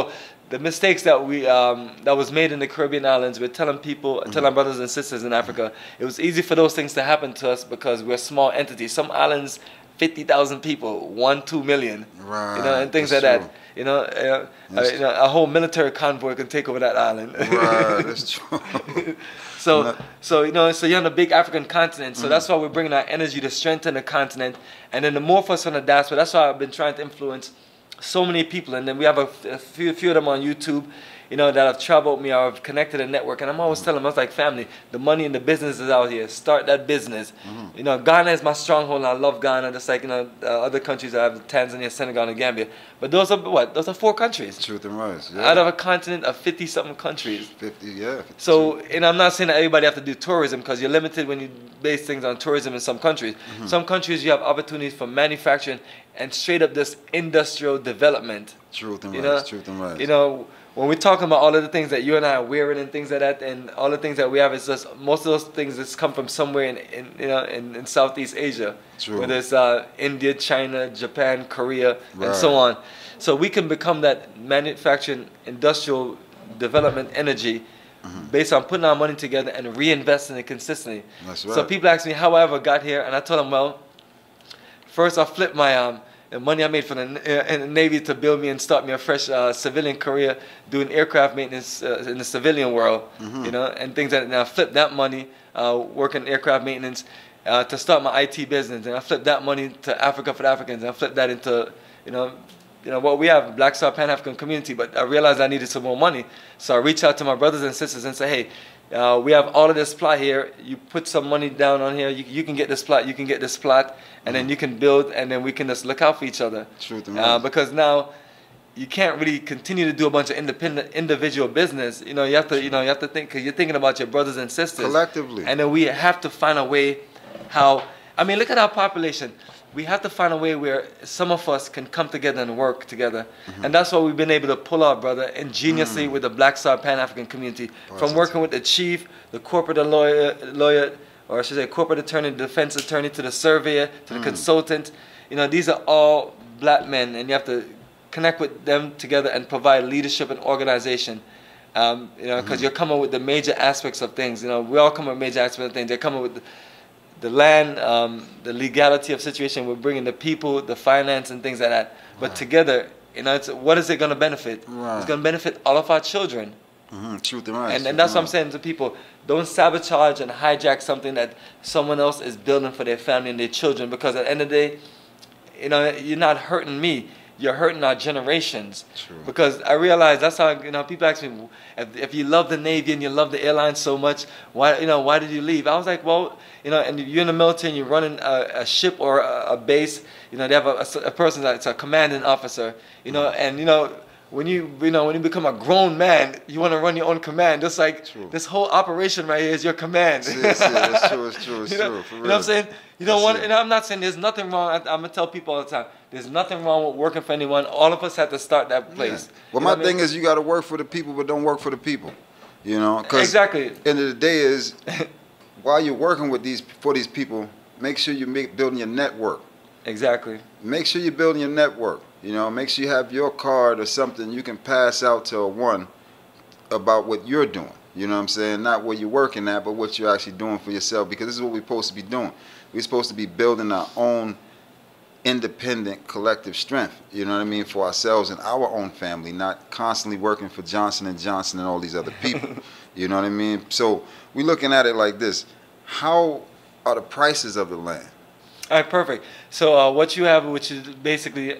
the mistakes that we um, that was made in the Caribbean islands, we're telling people, telling brothers and sisters in Africa, it was easy for those things to happen to us because we're small entities. Some islands, fifty thousand people, one, two million, Right. you know, and things that's like true. that. You know, uh, uh, you know, a whole military convoy can take over that island. Right, that's true. So, No. so you know, so you're on the big African continent. So that's why we're bringing our energy to strengthen the continent, and then the more of us on the diaspora. That's why I've been trying to influence so many people, and then we have a, a few, few of them on YouTube you know, that have traveled me or have connected a network. And I'm always telling them, I was like, family, the money and the business is out here. Start that business. Mm-hmm. You know, Ghana is my stronghold, and I love Ghana, just like, you know, uh, other countries I have Tanzania, Senegal, and Gambia. But those are what? Those are four countries. Truth and rights. Yeah. Out of a continent of 50 something countries. 50, yeah. 52. So, and I'm not saying that everybody have to do tourism because you're limited when you base things on tourism in some countries. Mm-hmm. Some countries you have opportunities for manufacturing and straight up this industrial development. Truth and you rights. Know? Truth and rights. You know, when we're talking about all of the things that you and I are wearing and things like that, and all the things that we have, it's just most of those things just come from somewhere in, in you know in, in Southeast Asia, True. whether it's uh, India, China, Japan, Korea, right. and so on. So we can become that manufacturing industrial development energy mm-hmm. based on putting our money together and reinvesting it consistently. That's right. So people ask me how I ever got here, and I told them, well, first I flipped my um, the money I made from the, uh, the Navy to build me and start me a fresh uh, civilian career doing aircraft maintenance uh, in the civilian world, mm-hmm. you know, and things that. And I flipped that money uh, working aircraft maintenance uh, to start my IT business, and I flipped that money to Africa for the Africans, and I flipped that into, you know, you know what we have, Black Star Pan African community. But I realized I needed some more money, so I reached out to my brothers and sisters and said, hey uh, we have all of this plot here. You put some money down on here. You, you can get this plot. You can get this plot, and then you can build, and then we can just look out for each other. True uh, because now you can't really continue to do a bunch of independent individual business. You know, you have to you know you have to think because you're thinking about your brothers and sisters collectively, and then we have to find a way how. I mean, look at our population we have to find a way where some of us can come together and work together. Mm-hmm. And that's what we've been able to pull out, brother, ingeniously mm. with the Black Star Pan African community. From working with the chief, the corporate lawyer, lawyer, or I should say corporate attorney, defense attorney, to the surveyor, to the mm. consultant. You know, these are all black men, and you have to connect with them together and provide leadership and organization. Um, you know, because mm-hmm. you're coming with the major aspects of things. You know, we all come with major aspects of things. They're coming with the land, um, the legality of situation. We're bringing the people, the finance, and things like that. But together, you know, it's, what is it going to benefit? Right. It's going to benefit all of our children. Mm-hmm. Truth and right. And, and that's what I'm saying to people. Don't sabotage and hijack something that someone else is building for their family and their children because at the end of the day, you know, you're not hurting me you're hurting our generations. True. Because I realize that's how you know people ask me if, if you love the Navy and you love the airline so much, why you know why did you leave? I was like, well, you know, and you're in the military and you're running a, a ship or a, a, base. You know, they have a, a, a person that's a commanding officer. You know, mm. and you know when you you know when you become a grown man, you want to run your own command. Just like true. this whole operation right here is your command. Yes, yes, it's true, it's true, it's you know, true. You know what I'm saying? You don't want, and I'm not saying there's nothing wrong. I, am gonna tell people all the time. There's nothing wrong with working for anyone. All of us have to start that place. Yeah. Well, my thing mean? is you got to work for the people, but don't work for the people. You know, because exactly. End of the day is while you're working with these for these people, make sure you make building your network. Exactly. Make sure you're building your network. You know, make sure you have your card or something you can pass out to a one about what you're doing. You know what I'm saying? Not what you're working at, but what you're actually doing for yourself. Because this is what we're supposed to be doing. We're supposed to be building our own independent collective strength. You know what I mean? For ourselves and our own family, not constantly working for Johnson and Johnson and all these other people. you know what I mean? So we're looking at it like this: How are the prices of the land? All right, perfect. So uh, what you have, which is basically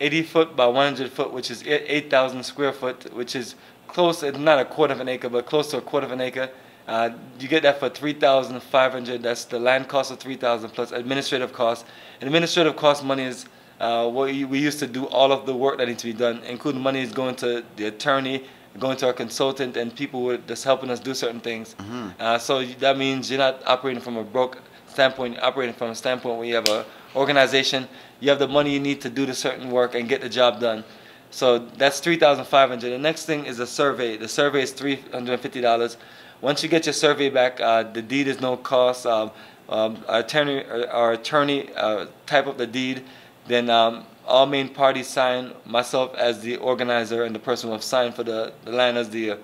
80 foot by 100 foot, which is 8,000 square foot, which is close, not a quarter of an acre, but close to a quarter of an acre. Uh, you get that for 3,500. That's the land cost of 3,000 plus administrative costs. Administrative cost money is uh, what we used to do all of the work that needs to be done, including money is going to the attorney, going to our consultant, and people who are just helping us do certain things. Mm-hmm. Uh, so that means you're not operating from a broke standpoint, you're operating from a standpoint where you have a organization, you have the money you need to do the certain work and get the job done. So that's 3500 The next thing is a survey. The survey is $350. Once you get your survey back, uh, the deed is no cost. Um, um, our attorney, our attorney uh, type up the deed. Then um, all main parties sign, myself as the organizer and the person who have signed for the, the land as the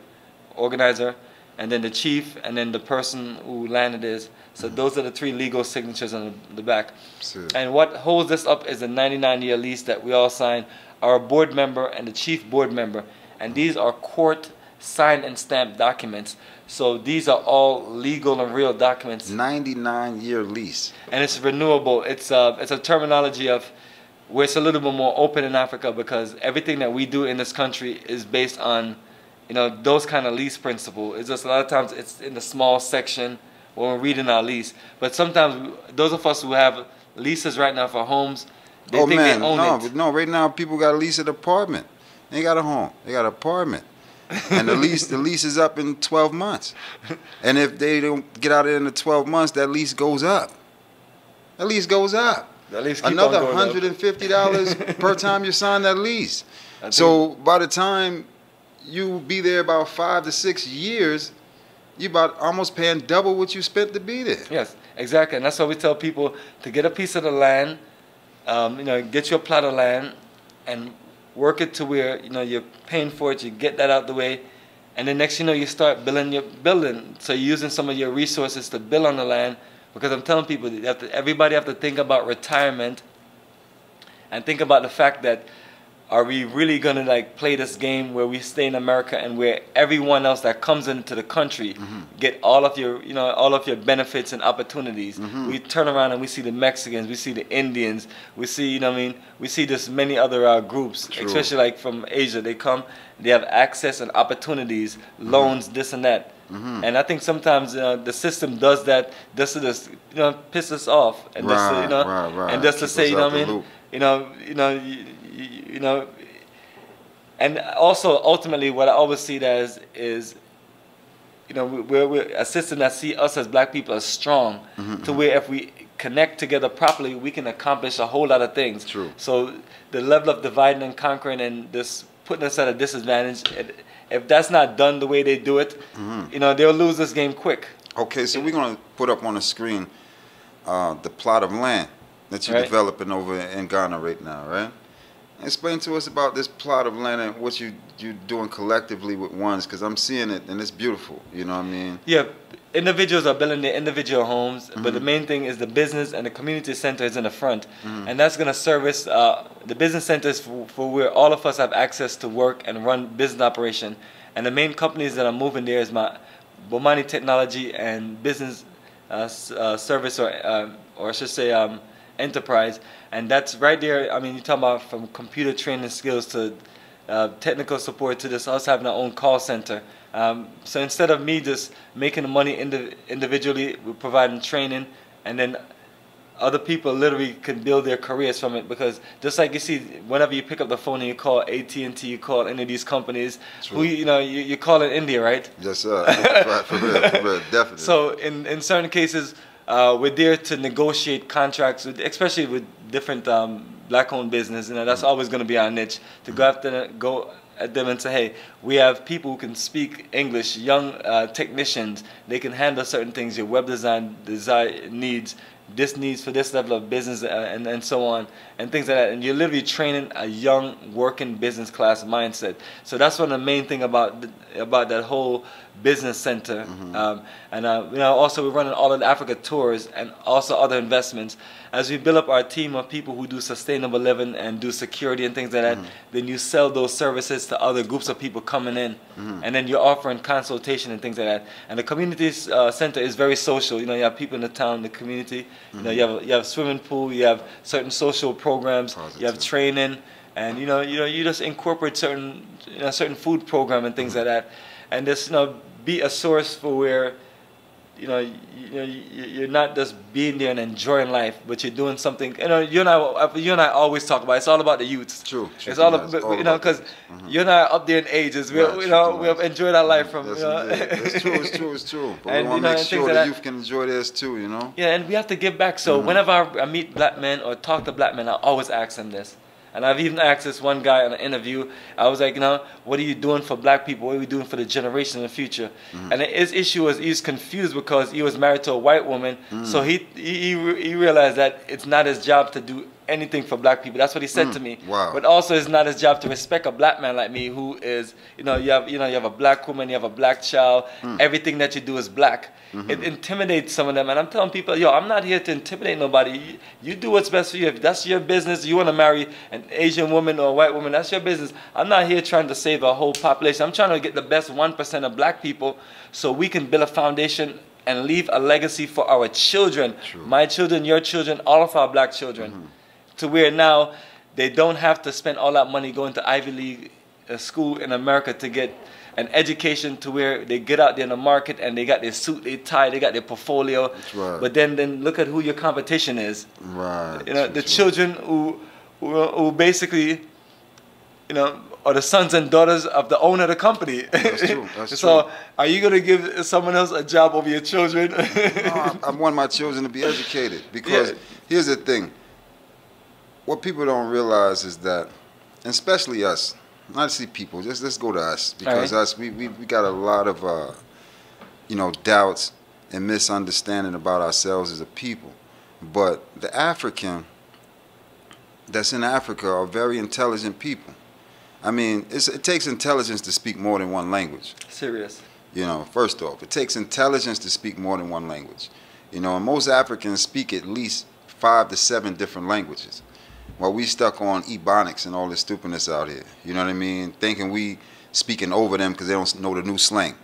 organizer, and then the chief, and then the person who landed is. So those are the three legal signatures on the, back. And what holds this up is a 99 year lease that we all sign, our board member and the chief board member. And these are court signed and stamped documents. So these are all legal and real documents. 99 year lease. And it's renewable. It's a, it's a terminology of where it's a little bit more open in Africa because everything that we do in this country is based on, you know, those kind of lease principle. It's just a lot of times it's in the small section when we're reading our lease. But sometimes those of us who have leases right now for homes, they oh think man, they own no, it. but no. Right now, people got to lease an apartment. They ain't got a home. They got an apartment, and the lease the lease is up in twelve months. And if they don't get out of it in the twelve months, that lease goes up. That lease goes up. At least Another on going up. hundred and fifty dollars per time you sign that lease. So by the time you be there about five to six years, you about almost paying double what you spent to be there. Yes, exactly, and that's why we tell people to get a piece of the land, um, you know, get your plot of land, and work it to where you know you're paying for it. You get that out the way, and then next you know you start building your building. So you're using some of your resources to build on the land. Because I'm telling people, that to, everybody have to think about retirement, and think about the fact that are we really gonna like play this game where we stay in America and where everyone else that comes into the country get all of your you know all of your benefits and opportunities? We turn around and we see the Mexicans, we see the Indians, we see you know what I mean we see this many other uh, groups, True. especially like from Asia. They come, they have access and opportunities, loans, this and that. And I think sometimes uh, the system does that just to just you know piss us off and just to, you know right, right. and just to Keep say you know what I mean loop. you know, you know, you, you, you know, and also ultimately, what I always see it as is, you know, we're, we're a system that see us as black people as strong, Mm-hmm, to where if we connect together properly, we can accomplish a whole lot of things. True. So the level of dividing and conquering and this putting us at a disadvantage, it, if that's not done the way they do it, Mm-hmm. you know, they'll lose this game quick. Okay, so we're gonna put up on the screen uh, the plot of land that you're Right. developing over in Ghana right now, right? Explain to us about this plot of land and what you you doing collectively with ones, because I'm seeing it and it's beautiful. You know what I mean? Yeah, individuals are building their individual homes, but Mm-hmm. the main thing is the business and the community center is in the front, and that's going to service uh, the business centers for, for where all of us have access to work and run business operation. And the main companies that are moving there is my Bomani Technology and Business uh, uh, Service, or um, or I should say um, Enterprise, and that's right there. I mean, you talk about from computer training skills to uh, technical support to this us having our own call center. Um, so instead of me just making the money indi- individually, we're providing training, and then other people literally can build their careers from it. Because just like you see, whenever you pick up the phone and you call AT and T, you call any of these companies, True. who you know you, you call in India, right? Yes, sir. right, for real, for real, definitely. So in, in certain cases, uh, we're there to negotiate contracts, with, especially with different um, black-owned business. You know, that's always going to be our niche to go after go at them and say, hey, we have people who can speak English, young uh, technicians. They can handle certain things. Your web design design needs. This needs for this level of business uh, and, and so on and things like that. And you're literally training a young working business class mindset. So that's one of the main thing about the, about that whole business center. Um, and uh, you know, also we're running all of the Africa tours and also other investments. As we build up our team of people who do sustainable living and do security and things like that, mm-hmm. then you sell those services to other groups of people coming in, mm-hmm. and then you're offering consultation and things like that. And the community uh, center is very social. You know, you have people in the town, the community. You know, mm-hmm. you have you have swimming pool, you have certain social programs, you have training, and you know, you know, you just incorporate certain, you know, certain food program and things like that, and just you know, be a source for where, you know, you, you know, you- you're not just being there and enjoying life, but you're doing something. You know, you and I, you and I always talk about. It's all about the youths. True, true, It's all, yeah, about, all you know, because youth. Mhm. you and I are up there in ages. We, Right, you know, we have enjoyed our life from. Yes, you know. It's true, it's true, it's true. But And, we want to make sure the that. youth can enjoy this too, you know? Yeah, and we have to give back. So Mm-hmm. whenever I, I meet black men or talk to black men, I always ask them this. And I've even asked this one guy in an interview. I was like, you know, what are you doing for black people? What are we doing for the generation in the future? Mm-hmm. And his issue was he was confused because he was married to a white woman. Mm. So he he he realized that it's not his job to do anything for black people. That's what he said to me. Mm. Wow. But also, it's not his job to respect a black man like me, who is, you know, you have you know you have a black woman, you have a black child. Mm. Everything that you do is black. Mm-hmm. It intimidates some of them, and I'm telling people, yo, I'm not here to intimidate nobody. You, you do what's best for you. If that's your business, you want to marry an Asian woman or a white woman, that's your business. I'm not here trying to save a whole population. I'm trying to get the best one percent of black people, so we can build a foundation and leave a legacy for our children, True. my children, your children, all of our black children, to where now they don't have to spend all that money going to Ivy League uh, school in America to get an education to where they get out there in the market and they got their suit, they tie, they got their portfolio. right. But then, then look at who your competition is. Right. You know, the that's true. children who, who, who basically, you know, are the sons and daughters of the owner of the company. That's true, that's so, true. are you gonna give someone else a job over your children? No, I, I want my children to be educated because Yeah. here's the thing. What people don't realize is that, especially us, not see people, just let's go to us because Alright. us we, we we got a lot of uh, you know doubts and misunderstanding about ourselves as a people. But the African that's in Africa are very intelligent people. I mean, it's, it takes intelligence to speak more than one language. Serious. You know, first off, it takes intelligence to speak more than one language. You know, and most Africans speak at least five to seven different languages. While we stuck on ebonics and all this stupidness out here. You know what I mean? Thinking we speaking over them because they don't know the new slang.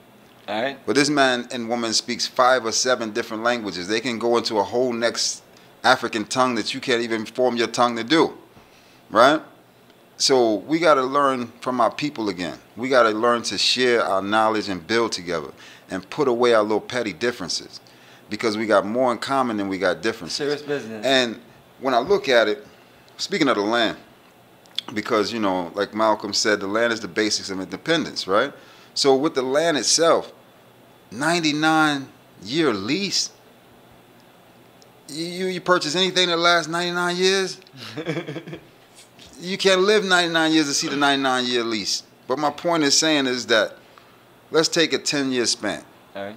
All right. But this man and woman speaks five or seven different languages. They can go into a whole next African tongue that you can't even form your tongue to do. Right? So we got to learn from our people again. We got to learn to share our knowledge and build together and put away our little petty differences because we got more in common than we got differences. Serious business. And when I look at it, speaking of the land, because you know, like Malcolm said, the land is the basics of independence, right? So with the land itself, 99 year lease. You you, purchase anything that lasts 99 years, you can't live 99 years to see the 99 year lease. But my point is saying is that let's take a 10 year span. All right.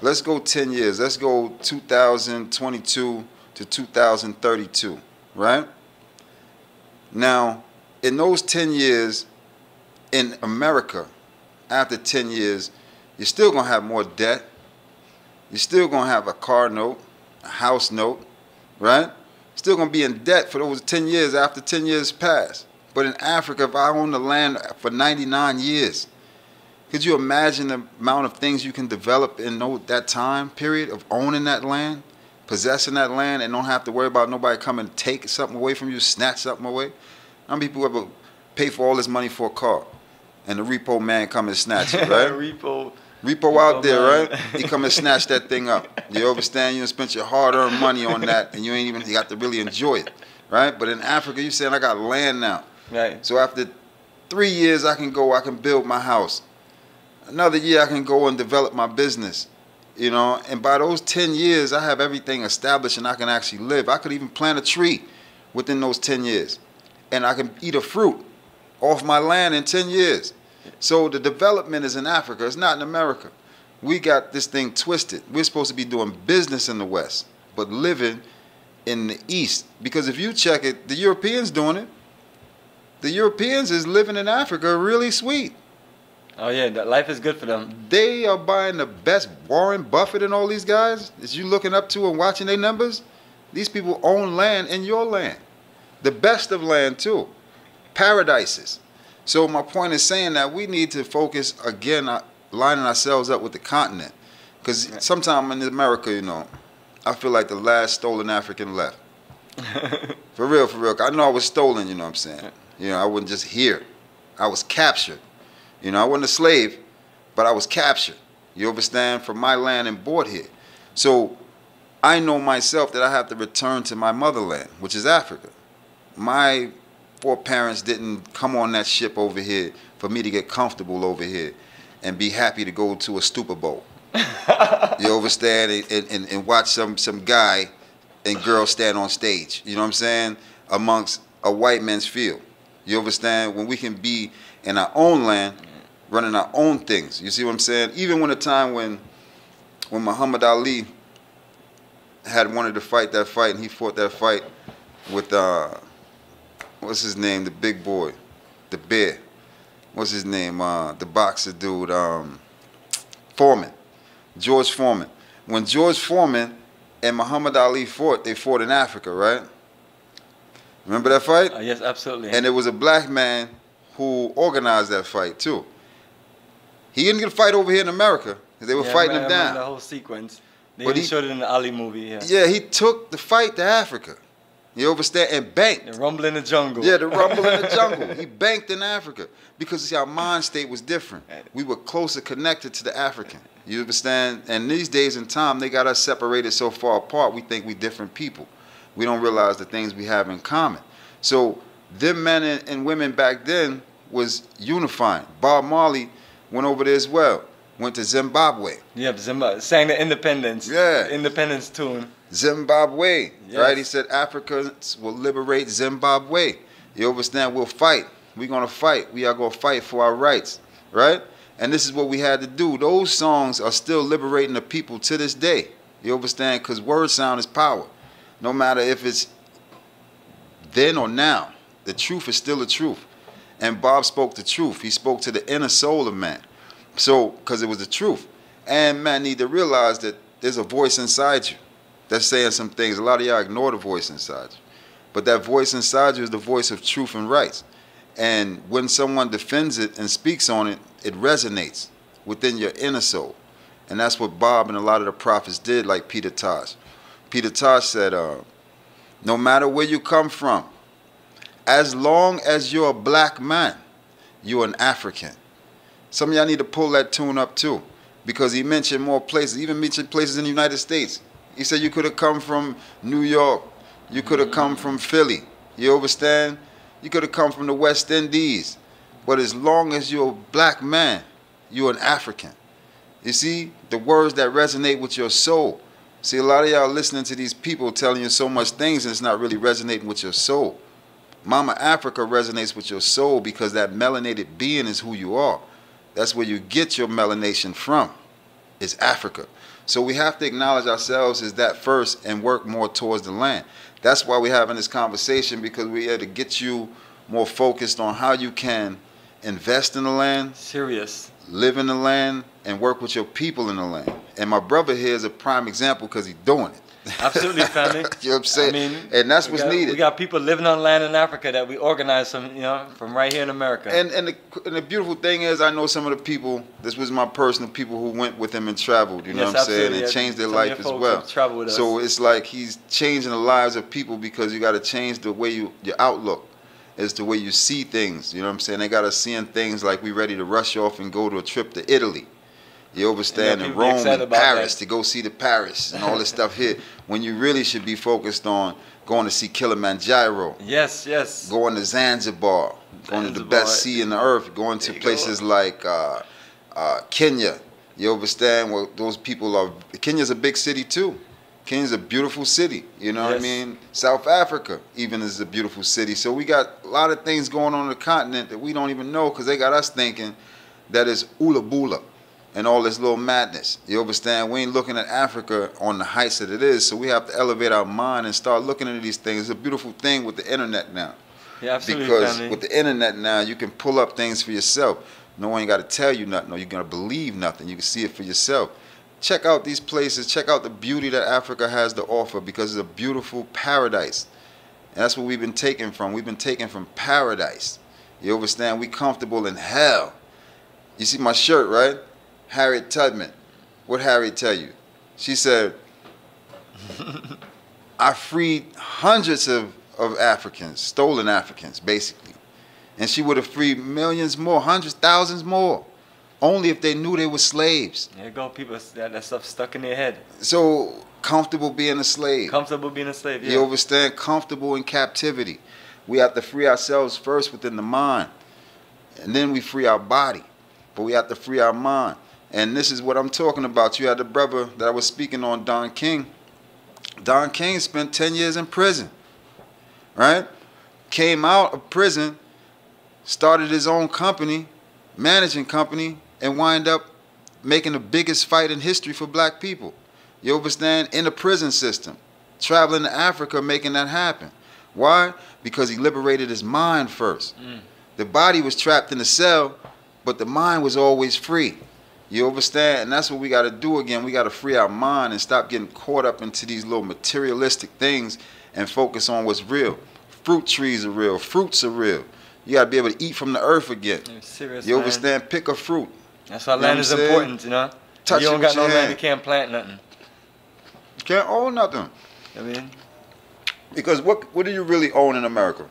Let's go 10 years. Let's go 2022 to 2032, right? Now, in those 10 years in America, after 10 years, you're still going to have more debt. You're still going to have a car note, a house note, right? Still going to be in debt for those 10 years after 10 years pass. But in Africa, if I own the land for 99 years, could you imagine the amount of things you can develop in that time period of owning that land, possessing that land, and don't have to worry about nobody coming to take something away from you, snatch something away? How many people ever pay for all this money for a car, and the repo man come and snatch it, right? Repo. Repo out there, man. right? He come and snatch that thing up. You understand? You spent your hard-earned money on that, and you ain't even you got to really enjoy it, right? But in Africa, you saying I got land now. Right. So after three years, I can go, I can build my house. Another year, I can go and develop my business. You know, and by those 10 years, I have everything established and I can actually live. I could even plant a tree within those 10 years. And I can eat a fruit off my land in 10 years. So the development is in Africa, it's not in America. We got this thing twisted. We're supposed to be doing business in the West, but living in the East. Because if you check it, the Europeans doing it the Europeans is living in Africa really sweet. Oh yeah, that life is good for them. They are buying the best Warren Buffett and all these guys that you looking up to and watching their numbers. These people own land in your land. The best of land too. Paradises. So my point is saying that we need to focus again uh, lining ourselves up with the continent. Because sometime in America, you know, I feel like the last stolen African left. For real, for real. I know I was stolen, you know what I'm saying? You know, I wasn't just here. I was captured. You know, I wasn't a slave, but I was captured. You understand? From my land and brought here. So I know myself that I have to return to my motherland, which is Africa. My foreparents didn't come on that ship over here for me to get comfortable over here and be happy to go to a stupor bowl. you understand? And, and, and watch some, some guy and girl stand on stage. You know what I'm saying? Amongst a white man's field. You understand? When we can be in our own land, running our own things. You see what I'm saying? Even when a time when when Muhammad Ali had wanted to fight that fight and he fought that fight with uh what's his name, the big boy, the bear. What's his name? Uh the boxer dude, um Foreman. George Foreman. When George Foreman and Muhammad Ali fought, they fought in Africa, right? Remember that fight? Uh, yes, absolutely. And it was a black man who organized that fight too. He didn't get a fight over here in America. they were Yeah, fighting him down. The whole sequence. They But he- showed it in the Ali movie. Yeah. Yeah, he took the fight to Africa. You understand? And banked. The rumble in the jungle. Yeah, the rumble in the jungle. He banked in Africa because see, our mind state was different. We were closer connected to the African. You understand? And these days and time, they got us separated so far apart. We think we different people. We don't realize the things we have in common. So them men and, and women back then was unifying. Bob Marley went over there as well. Went to Zimbabwe. Yep, Zimbabwe sang the independence. Yeah. Independence tune. Zimbabwe, Yes. right? He said Africans will liberate Zimbabwe. You understand? We'll fight. We're gonna fight. We are gonna fight for our rights, right? And this is what we had to do. Those songs are still liberating the people to this day. You understand? Because word sound is power. No matter if it's then or now, the truth is still the truth. And Bob spoke the truth. He spoke to the inner soul of man. So, because it was the truth. And man need to realize that there's a voice inside you that's saying some things. A lot of y'all ignore the voice inside you. But that voice inside you is the voice of truth and rights. And when someone defends it and speaks on it, it resonates within your inner soul. And that's what Bob and a lot of the prophets did, like Peter Tosh. Peter Tosh said, uh, no matter where you come from, as long as you're a black man, you're an African. Some of y'all need to pull that tune up too, because he mentioned more places, even mentioned places in the United States. He said you could have come from New York, you could have come from Philly. You understand? You could have come from the West Indies. But as long as you're a black man, you're an African. You see, the words that resonate with your soul. See, a lot of y'all listening to these people telling you so much things and it's not really resonating with your soul. Mama Africa resonates with your soul because that melanated being is who you are. That's where you get your melanation from. Is Africa. So we have to acknowledge ourselves as that first and work more towards the land. That's why we're having this conversation because we're here to get you more focused on how you can invest in the land, Serious. live in the land, and work with your people in the land. And my brother here is a prime example because he's doing it. Absolutely, family. you know what I'm saying? I mean, and that's what's got, needed. We got people living on land in Africa that we organize from, you know, from right here in America. And and the, and the beautiful thing is, I know some of the people. This was my personal people who went with him and traveled. You know Yes, what I'm saying, and changed their Some life as well. have traveled with so it's like he's changing the lives of people because you got to change the way you your outlook, is the way you see things. You know what I'm saying? They got us seeing things like we ready to rush off and go to a trip to Italy. You understand? Yeah, in Rome and Paris that. to go see the Paris and all this stuff here. When you really should be focused on going to see Kilimanjaro yes, yes. going to Zanzibar, going to the best sea in the earth, going to places go. like uh, uh, Kenya. You understand? Well, those people are. Kenya's a big city too. Kenya's a beautiful city. You know what I mean? South Africa even is a beautiful city. So we got a lot of things going on in the continent that we don't even know because they got us thinking that is ula bula and all this little madness. You understand? We ain't looking at Africa on the heights that it is. So we have to elevate our mind and start looking at these things. It's a beautiful thing with the internet now Yeah, absolutely, because family. with the internet now you can pull up things for yourself no one ain't got to tell you nothing or you're going to believe nothing you can see it for yourself check out these places check out the beauty that africa has to offer because it's a beautiful paradise and that's what we've been taken from we've been taken from paradise you understand we comfortable in hell you see my shirt right harriet tubman what harriet tell you she said I freed hundreds of, of Africans, stolen Africans, basically. And she would have freed millions more, hundreds, thousands more, only if they knew they were slaves. There you go, people. That, that stuff stuck in their head. So comfortable being a slave. Comfortable being a slave. Yeah. You understand? Comfortable in captivity. We have to free ourselves first within the mind, and then we free our body. But we have to free our mind. And this is what I'm talking about. You had the brother that I was speaking on, Don King. Don King spent 10 years in prison, right? Came out of prison, started his own company, managing company, and wind up making the biggest fight in history for black people. You understand? In the prison system. Traveling to Africa, making that happen. Why? Because he liberated his mind first. Mm. The body was trapped in the cell, but the mind was always free. You understand? And that's what we got to do again. We got to free our mind and stop getting caught up into these little materialistic things and focus on what's real. Fruit trees are real. Fruits are real. You got to be able to eat from the earth again. Serious, You man. understand? Pick a fruit. That's why You land is saying? important, you know. Touch you don't got no your land, you can't plant nothing. You can't own nothing. I mean, Because what what do you really own in America?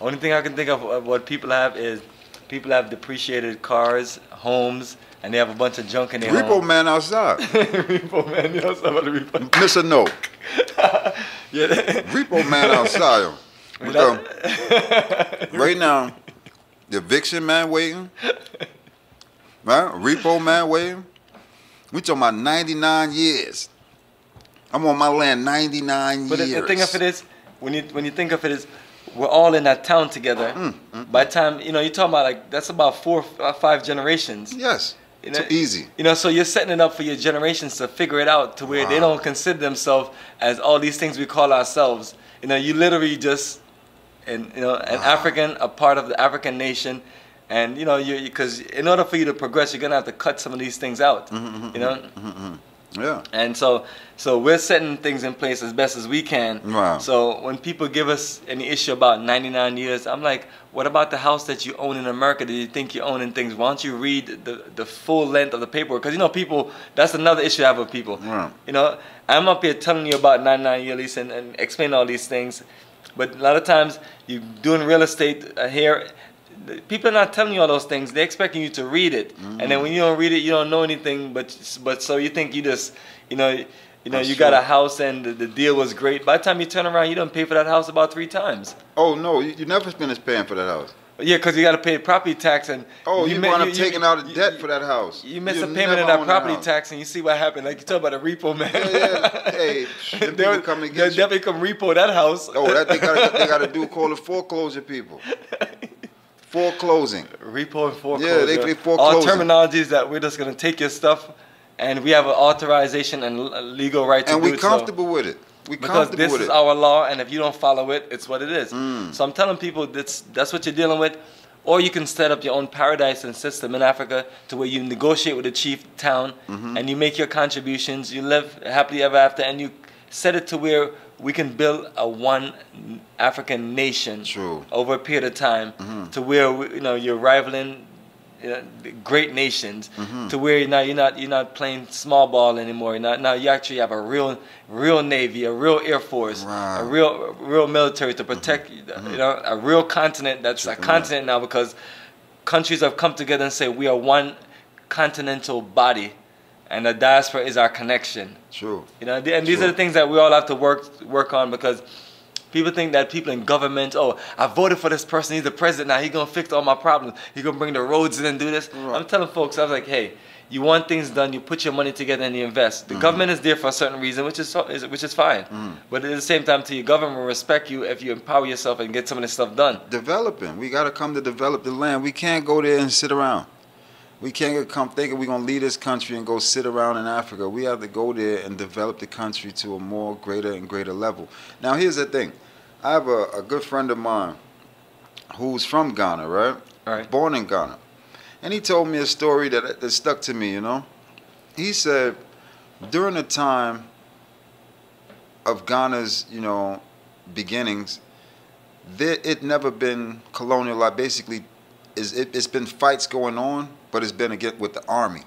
Only thing I can think of of what people have is people have depreciated cars, homes, and they have a bunch of junk in their Repo home. man outside. repo man, you know somebody repo. Mr. No. yeah. Repo man outside. Because right now, the eviction man waiting. Right? Repo man waiting. We talking about 99 years. I'm on my land 99 But the, years. the thing of it is, when you when you think of it is, we're all in that town together. Mm, By the time you know, you're talking about like that's about four, uh, five generations. Yes. You know, Too easy. You know, so you're setting it up for your generations to figure it out to where they don't consider themselves as all these things we call ourselves. You know, you literally just, and you know, an African, a part of the African nation, and you know, you because in order for you to progress, you're gonna have to cut some of these things out. Mm-hmm, You know, Yeah. and so so we're setting things in place as best as we can. Wow. So when people give us any issue about 99 years, I'm like, what about the house that you own in America that you think you own owning things? Why don't you read the, the full length of the paperwork? Because you know, people, that's another issue I have with people. Right. You know, I'm up here telling you about 99 year lease and, and explain all these things, but a lot of times you're doing real estate uh, here. People are not telling you all those things. They're expecting you to read it, and then when you don't read it, you don't know anything. But but so you think you just you know you know That's you got a house and the, the deal was great. By the time you turn around, you don't pay for that house about three times. Oh no, you, you never finished paying for that house. Yeah, because you got to pay property tax and Oh, you, mi- wound up you- taking you- out a debt you- for that house. You miss You a payment of that property house. tax, and you see what happened. Like you talk about a repo man. Yeah, yeah. Hey, them they people come and get you. they you. definitely come repo that house. Oh, that they got they got to do call it foreclosure people. Foreclosing. repo and foreclosure. Yeah, they- they All foreclosing. terminologies that we're just gonna take your stuff, and we have an authorization and legal right to And do it. so- comfortable with it. We because this is it. our law, and if you don't follow it, it's what it is. Mm. So I'm telling people that's that's what you're dealing with, or you can set up your own paradise and system in Africa to where you negotiate with the chief town, Mm-hmm. and you make your contributions, you live happily ever after, and you set it to where we can build a one African nation True. over a period of time, Mm-hmm. to where we, you know you're rivaling. You know, the great nations Mm-hmm. to where now you're not you're not playing small ball anymore. You're not, now you actually have a real real navy, a real air force, Wow. a real real military to protect Mm-hmm. you know a real continent that's a continent now because countries have come together and say we are one continental body, and the diaspora is our connection. True. You know, and these Sure. are the things that we all have to work work on because people think that people in government, oh, I voted for this person, he's the president now, he's gonna fix all my problems, he's gonna bring the roads in and do this. Right. I'm telling folks, I was like, hey, you want things done, you put your money together and you invest. The Mm-hmm. government is there for a certain reason, which is, which is fine. But at the same time, to your government will respect you if you empower yourself and get some of this stuff done. Developing. We got to come to develop the land. We can't go there and sit around. We can't come thinking we're gonna leave this country and go sit around in Africa. We have to go there and develop the country to a more greater and greater level. Now, here's the thing. I have a, a good friend of mine who's from Ghana, right? Right. Born in Ghana. And he told me a story that, that stuck to me, you know? He said during the time of Ghana's, you know, beginnings, there it never been colonial. Like basically, is it, it's been fights going on, but it's been again with the army.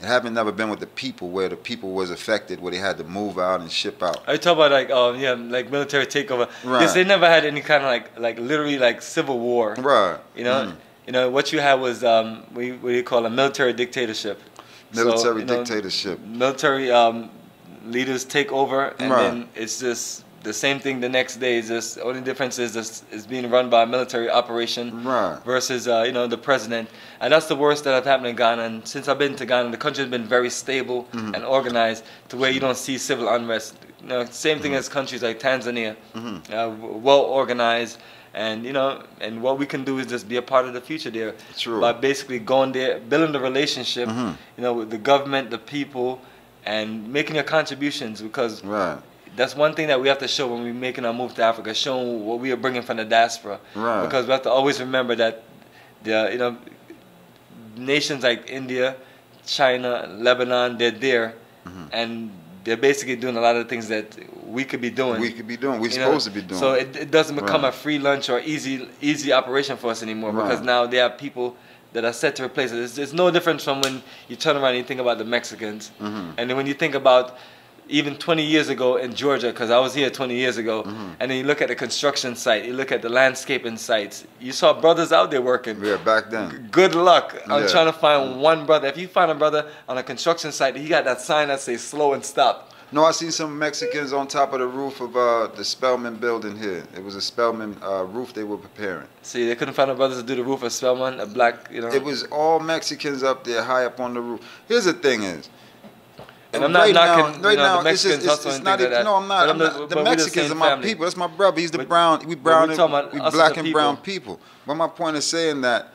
It haven't never been with the people, where the people was affected, where they had to move out and ship out. I talk about like um yeah like military takeover. Right. Yes, they never had any kind of like like literally like civil war. Right. You know, Mhm. you know what you had was um, we what do you call a military dictatorship. So, Military know, dictatorship. Military um, leaders take over, and Right. then it's just the same thing the next day. Is just only difference is this is being run by a military operation Right. versus uh, you know the president, and that's the worst that have happened in Ghana. And since I've been to Ghana, the country has been very stable Mm-hmm. and organized to where you don't see civil unrest. You know, same thing Mm-hmm. as countries like Tanzania, uh, well organized. And you know, and what we can do is just be a part of the future there True. by basically going there, building the relationship, Mhm. you know, with the government, the people, and making your contributions. Because Right. That's one thing that we have to show when we're making our move to Africa, showing what we are bringing from the diaspora. Right. Because we have to always remember that, the you know, nations like India, China, Lebanon, they're there, Mm-hmm. and they're basically doing a lot of things that we could be doing. We could be doing. We're you know? supposed to be doing. So it, it doesn't become Right. a free lunch or easy easy operation for us anymore because now there are people that are set to replace it. It's, it's no different from when you turn around and you think about the Mexicans, Mhm. and then when you think about even 20 years ago in Georgia, because I was here 20 years ago, Mm-hmm. and then you look at the construction site, you look at the landscaping sites, you saw brothers out there working. Yeah, back then. Good luck on Yeah. trying to find one brother. If you find a brother on a construction site, he got that sign that says slow and stop. No, I seen some Mexicans on top of the roof of uh, the Spelman building here. It was a Spelman uh, roof they were preparing. See, they couldn't find a brother to do the roof of Spelman, a black, you know. It was all Mexicans up there, high up on the roof. Here's the thing is, And oh, I'm not knocking, you know, the it's just- Mexicans it's, it's not like no. I'm not. I'm not the- the we the Mexicans are my family. people. That's my brother. He's the But- brown. We brown. and- we black and brown people. But my point is saying that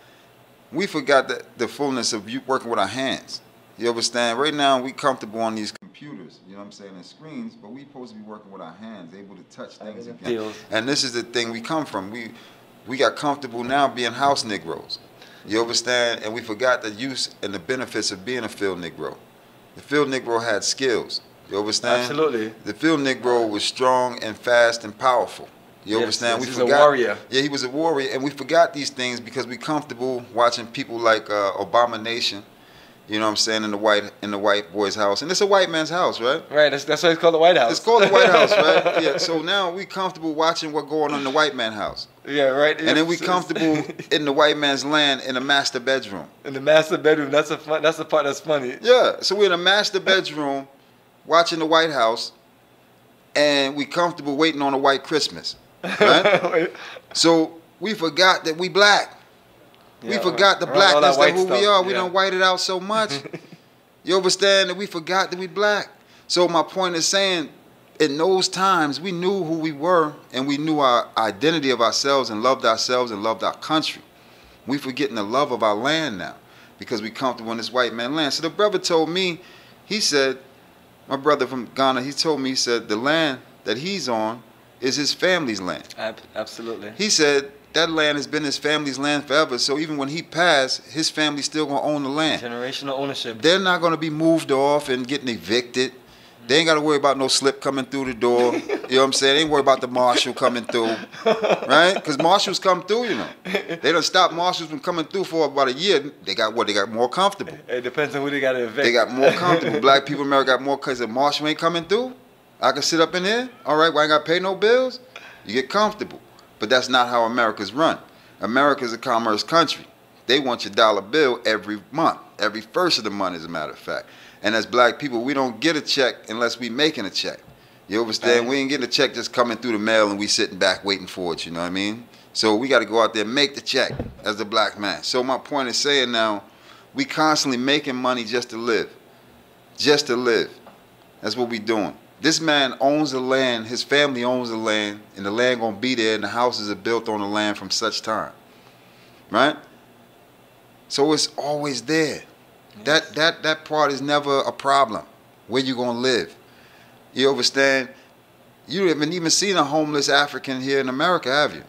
we forgot the, the fullness of you working with our hands. You understand? Right now we comfortable on these computers. You know what I'm saying? And screens, but we supposed to be working with our hands, able to touch things again. And this is the thing we come from. We we got comfortable now being house Negroes. You understand? And we forgot the use and the benefits of being a field Negro. The field Negro had skills. You understand? Absolutely. The field Negro was strong and fast and powerful. You Yes, understand? yes, we he's a warrior. Yeah, he was a warrior, and we forgot these things because we comfortable watching people like uh, Obama Nation. You know what I'm saying in the white in the white boy's house, and it's a white man's house, right? Right, that's, that's why it's called the White House. It's called the White House, right? Yeah. So now we comfortable watching what going on in the white man house, yeah, right. and then we comfortable in the white man's land in a master bedroom. in the master bedroom. That's a fun. That's the part that's funny. Yeah, so we're in a master bedroom watching the White House, and we comfortable waiting on a white Christmas, right? so we forgot that we black. we forgot the blackness that who we are. We yeah. don't white it out so much. you understand that we forgot that we black. So my point is saying, in those times, we knew who we were, and we knew our identity of ourselves, and loved ourselves, and loved our country. We forgetting the love of our land now because we comfortable in this white man land. So the brother told me, he said, my brother from Ghana, he told me, he said, the land that he's on is his family's land. Absolutely. He said that land has been his family's land forever. So even when he passed, his family's still gonna own the land. Generational ownership. They're not gonna be moved off and getting evicted. They ain't gotta worry about no slip coming through the door. you know what I'm saying? They ain't worry about the marshal coming through, right? Because marshals come through, you know. They don't stop marshals from coming through for about a year. They got what? They got more comfortable. It depends on who they got to evict. They got more comfortable. Black people in America got more because the marshal ain't coming through. I can sit up in here. All right, well, I ain't got to pay no bills. You get comfortable. But that's not how America's run. America's a commerce country. They want your dollar bill every month, every first of the month, as a matter of fact. And as black people, we don't get a check unless we making a check. You understand? Right. We ain't getting a check just coming through the mail and we sitting back waiting for it. You know what I mean? So we got to go out there and make the check as the black man. So my point is saying now, we constantly making money just to live, just to live. That's what we doing. This man owns the land. His family owns the land, and the land gonna be there, and the houses are built on the land from such time, right? So it's always there. That that that part is never a problem. Where you gonna live? You understand? You haven't even seen a homeless African here in America, have you?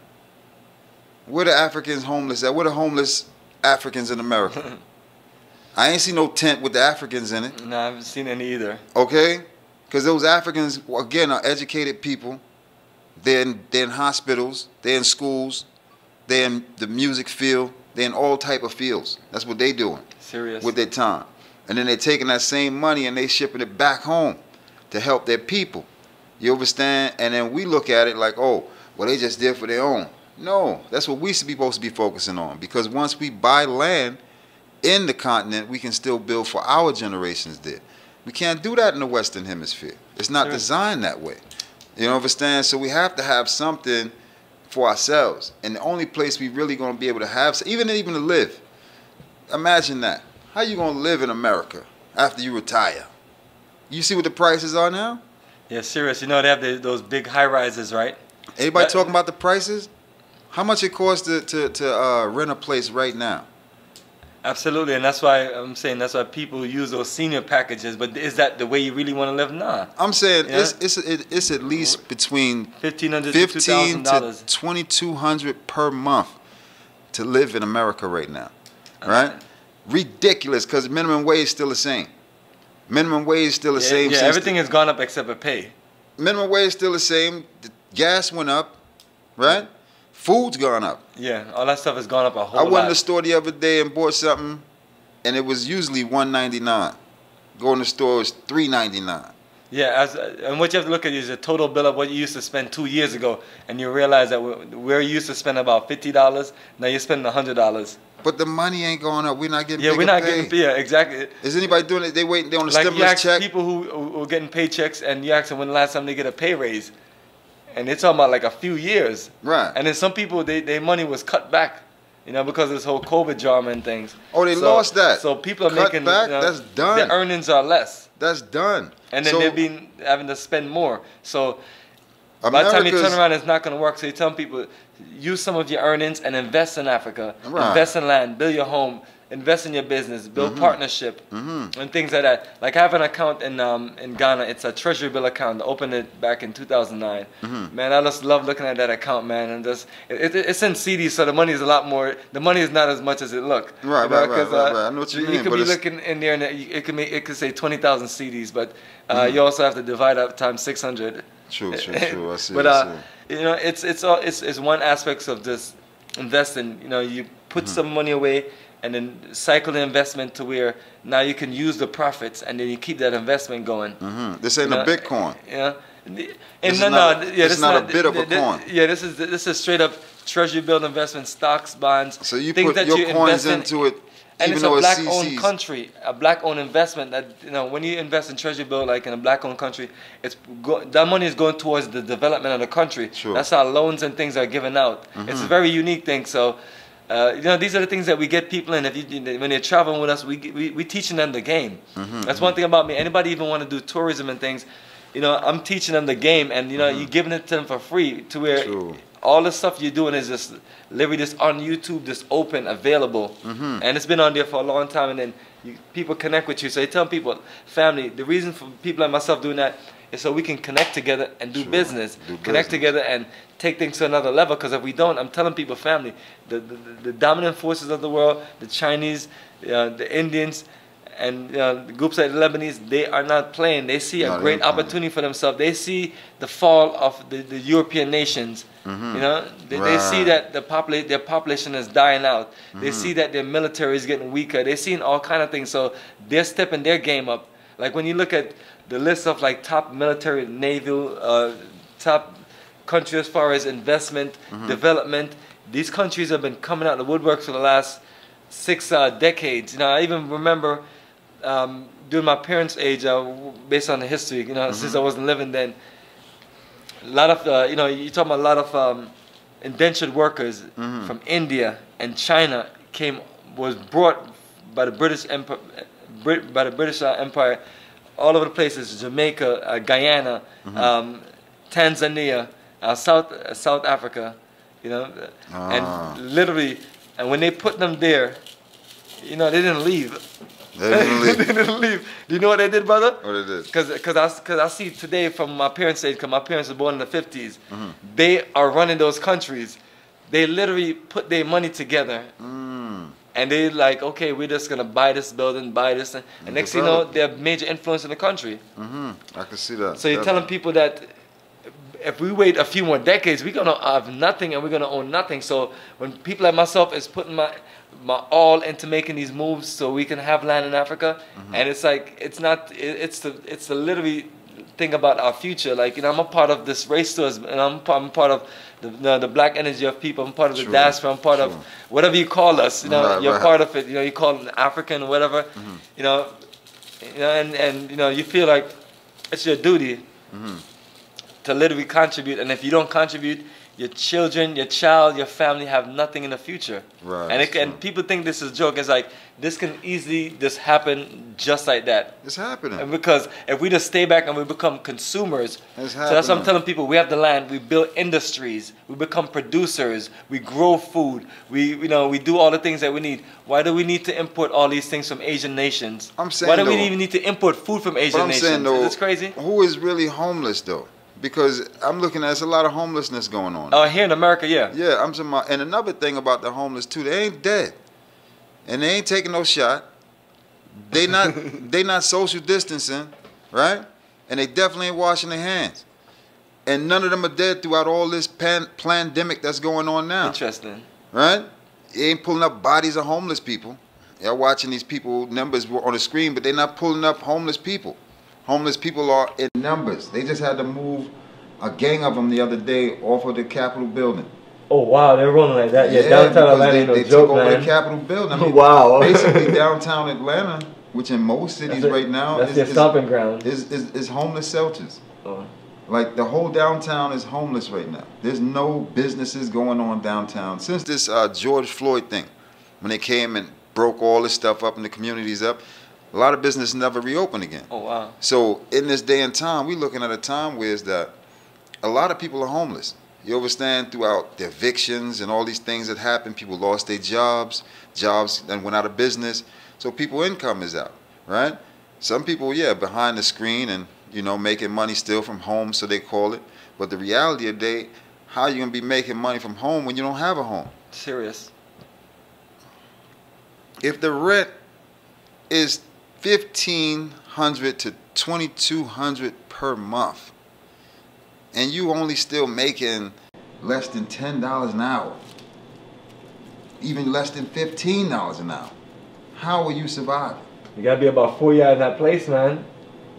Where the Africans homeless at? Where the homeless Africans in America? I ain't seen no tent with the Africans in it. No, I haven't seen any either. Okay? Because those Africans, again, are educated people. They're in, they're in hospitals. They're in schools. They're in the music field. They're in all type of fields. That's what they doing Serious. with their time. And then they're taking that same money and they shipping it back home to help their people. You understand? And then we look at it like, oh, well, they just did for their own. No, that's what we should be supposed to be focusing on. Because once we buy land in the continent, we can still build for our generations there. We can't do that in the Western Hemisphere. It's not Sure. designed that way. You understand? So we have to have something for ourselves. And the only place we really gonna be able to have, even even to live. Imagine that. How you gonna live in America after you retire? You see what the prices are now? yeah, serious. You know they have the, those big high rises, right? Anybody That- talking about the prices? How much it costs to to, to uh, rent a place right now? Absolutely, and that's why I'm saying that's why people use those senior packages. But is that the way you really want to live? Nah, I'm saying Yeah. it's it's it, it's at least between fifteen hundred fifteen to dollars. twenty two hundred per month to live in America right now, uh-huh. right? Ridiculous, because minimum wage is still the same. Minimum wage is still the Yeah, same. yeah everything has gone up except for pay. minimum wage is still the same. The gas went up, right? Food's gone up. Yeah, all that stuff has gone up a whole lot. I went lot. to the store the other day and bought something, and it was usually one ninety nine. Going to the store, it's three ninety nine. Yeah, as and what you have to look at is the total bill of what you used to spend two years ago, and you realize that we're, we're used to spend about fifty dollars. Now you're spending hundred dollars. But the money ain't going up. We're not getting. Yeah, we're not pay. getting. Yeah, exactly. Is anybody doing it? They waiting. They on the Like you stimulus ask check. people who, who who are getting paychecks, and you ask them when the last time they get a pay raise, and they're talking about like a few years. Right. And then some people, they their money was cut back, you know, because of this whole COVID drama and things. Oh, they So- lost that. So people are Cut making back? you know, That's done. Their earnings are less, That's done. and then so they've been having to spend more. So by the time you turn around, it's not going to work. So you're telling people, use some of your earnings and invest in Africa. Right. Invest in land, build your home, invest in your business, build Mm-hmm. partnership, and things like that. Like I have an account in um, in Ghana. It's a treasury bill account. I opened it back in 2009. Mm-hmm. Man, I just love looking at that account, man. And just it, it, it's in CDs, so the money is a lot more. The money is not as much as it look. Right, You know, right, right, uh, right. I know what you mean, You could be it's- looking in there, and it, could make it could say 20,000 CDs, but uh, Mm-hmm. you also have to divide up times 600. True, true, true. I see. but I uh, see. you know, it's it's all it's, it's one aspect of just investing. You know, you put Mm-hmm. some money away and then cycle the investment to where now you can use the profits and then you keep that investment going. Mhm. This ain't You a Bitcoin. Yeah. And This no, no, not a- yeah, this this is not a bit of a th- th- coin. Yeah, this is this is straight up treasury bill investment, stocks, bonds. So you put that your you coins in- into it, and it's a it's black-owned country, a black-owned investment. That you know, when you invest in treasury bill, like in a black-owned country, it's go, that money is going towards the development of the country. Sure. Mm-hmm. That's how loans and things are given out. It's a very unique thing. So. Uh, you know, these are the things that we get people in. If you, when they're traveling with us, we we we teaching them the game. Mm-hmm, That's one thing about me. Anybody even want to do tourism and things, you know, I'm teaching them the game, and you know, you're giving it to them for free. To where Mm-hmm. True. all the stuff you're doing is just literally just on YouTube, just open, available, Mm-hmm. and it's been on there for a long time. And then you, people connect with you. So you tell people, family. The reason for people like myself doing that is so we can connect together and do Sure. business, Do connect business. together and take things to another level. Because if we don't, I'm telling people, family, the the, the- dominant forces of the world, the Chinese, uh, the Indians. And uh, the groups like the Lebanese, they are not playing. They see No, a great opportunity for themselves. They see the fall of the, the European nations. You know, they, they see that the popula- their population is dying out. They Mm-hmm. see that their military is getting weaker. They're seeing all kind of things. So they're stepping their game up. Like when you look at the list of like top military, naval, uh, top countries as far as investment, Mm-hmm. development, these countries have been coming out of the woodworks for the last six uh, decades. You know, I even remember um, during my parents' age, uh, based on the history, you know, since I wasn't living then, a lot of, uh, you know, you talking about a lot of um, indentured workers from India and China came, was brought by the British Empire, Brit, by the British uh, Empire all over the places, Jamaica, uh, Guyana, um, Tanzania, uh, South, uh, South Africa, you know, Ah. and literally, and when they put them there, you know, they didn't leave. They didn't leave. they didn't leave. Do you know what they did, brother? What it is? Cause, cause I, cause I see today from my parents' age, cause my parents were born in the 50s, Mm-hmm. they are running those countries. They literally put their money together, Mm. And they like, okay, we're just gonna buy this building, buy this, and, and next thing you know, they're major influence in the country. Mm-hmm. I can see that. So you're telling people that if we wait a few more decades, we're gonna have nothing and we're gonna own nothing. So when people like myself is putting my my all into making these moves so we can have land in Africa, Mm-hmm. and it's like it's not it, it's the it's the literally thing about our future. Like you know, I'm a part of this race to us, and I'm, I'm part of the, the the black energy of people. I'm part of the True, diaspora. I'm part of whatever you call us. You know, Right, you're right. Mm-hmm. part of it. You know, you call it African or whatever. You know, you know, and and you know, you feel like it's your duty Mm-hmm. to literally contribute. And if you don't contribute, your children, your child, your family have nothing in the future. Right, And, it, and people think this is a joke. It's like this can easily just happen just like that. It's happening. And because if we just stay back and we become consumers, It's so that's what I'm telling people. We have the land, we build industries, we become producers, we grow food, we you know we do all the things that we need. Why do we need to import all these things from Asian nations? I'm saying Why do we even need to import food from Asian I'm nations? saying though, is this crazy? who is really homeless though? Because I'm looking at there's a lot of homelessness going on. Oh, here in America, yeah. Yeah, I'm about, and another thing about the homeless too, they ain't dead, and they ain't taking no shot. They not they not social distancing, right? And they definitely ain't washing their hands. And none of them are dead throughout all this pan, pandemic that's going on now, Interesting. right? They ain't pulling up bodies of homeless people. They're watching these people numbers on the screen, but they're not pulling up homeless people. Homeless people are in numbers. They just had to move a gang of them the other day off of the Capitol building. Oh wow, they're rolling like that. Yeah, downtown because Atlanta they, no they joke, took over man. the Capitol building. I mean, Wow. basically, downtown Atlanta, which in most cities That's right now That's is, their is, ground. is, is, is homeless shelters. Oh. Like the whole downtown is homeless right now. There's no businesses going on downtown since this uh, George Floyd thing, when they came and broke all this stuff up and the communities up. A lot of business never reopened again. Oh wow. So in this day and time, we're looking at a time where is that a lot of people are homeless. You understand throughout the evictions and all these things that happened, people lost their jobs, jobs then went out of business. So people income is out, right? Some people, yeah, behind the screen and you know making money still from home, so they call it. But the reality of the day, how you gonna be making money from home when you don't have a home? Serious. If the rent is fifteen hundred to twenty two hundred per month, and you only still making less than ten dollars an hour, even less than fifteen dollars an hour, how will you survive? You gotta be about four yards in that place, man.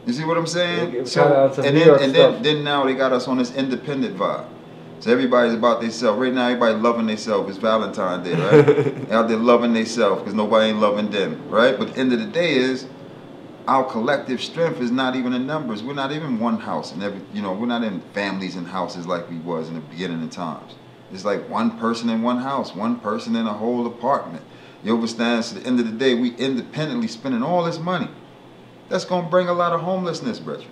You see what I'm saying? So, kinda on some and then and then, then now they got us on this independent vibe. So everybody's about themselves. Right now, everybody loving themselves. It's Valentine's Day, right? Out there loving themselves because nobody ain't loving them, right? But the end of the day is our collective strength is not even in numbers. We're not even one house and every, you know, we're not in families and houses like we was in the beginning of times. It's like one person in one house, one person in a whole apartment. You understand? So at the end of the day, we independently spending all this money. That's gonna bring a lot of homelessness, brethren.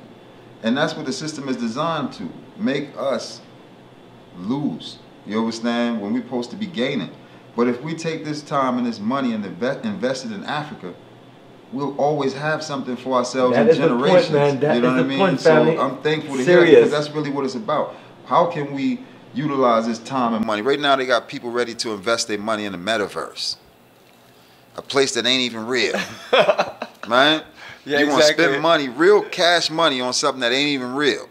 And that's what the system is designed to make us lose. You understand? When we're supposed to be gaining. But if we take this time and this money and invest, invest it in Africa, we'll always have something for ourselves That in is the point, generations. That you know what I mean? point, so. I'm thankful to hear Serious. that because that's really what it's about. How can we utilize this time and money? Right now, they got people ready to invest their money in the metaverse, a place that ain't even real, right? Yeah, you want to spend money, real cash money, on something that ain't even real.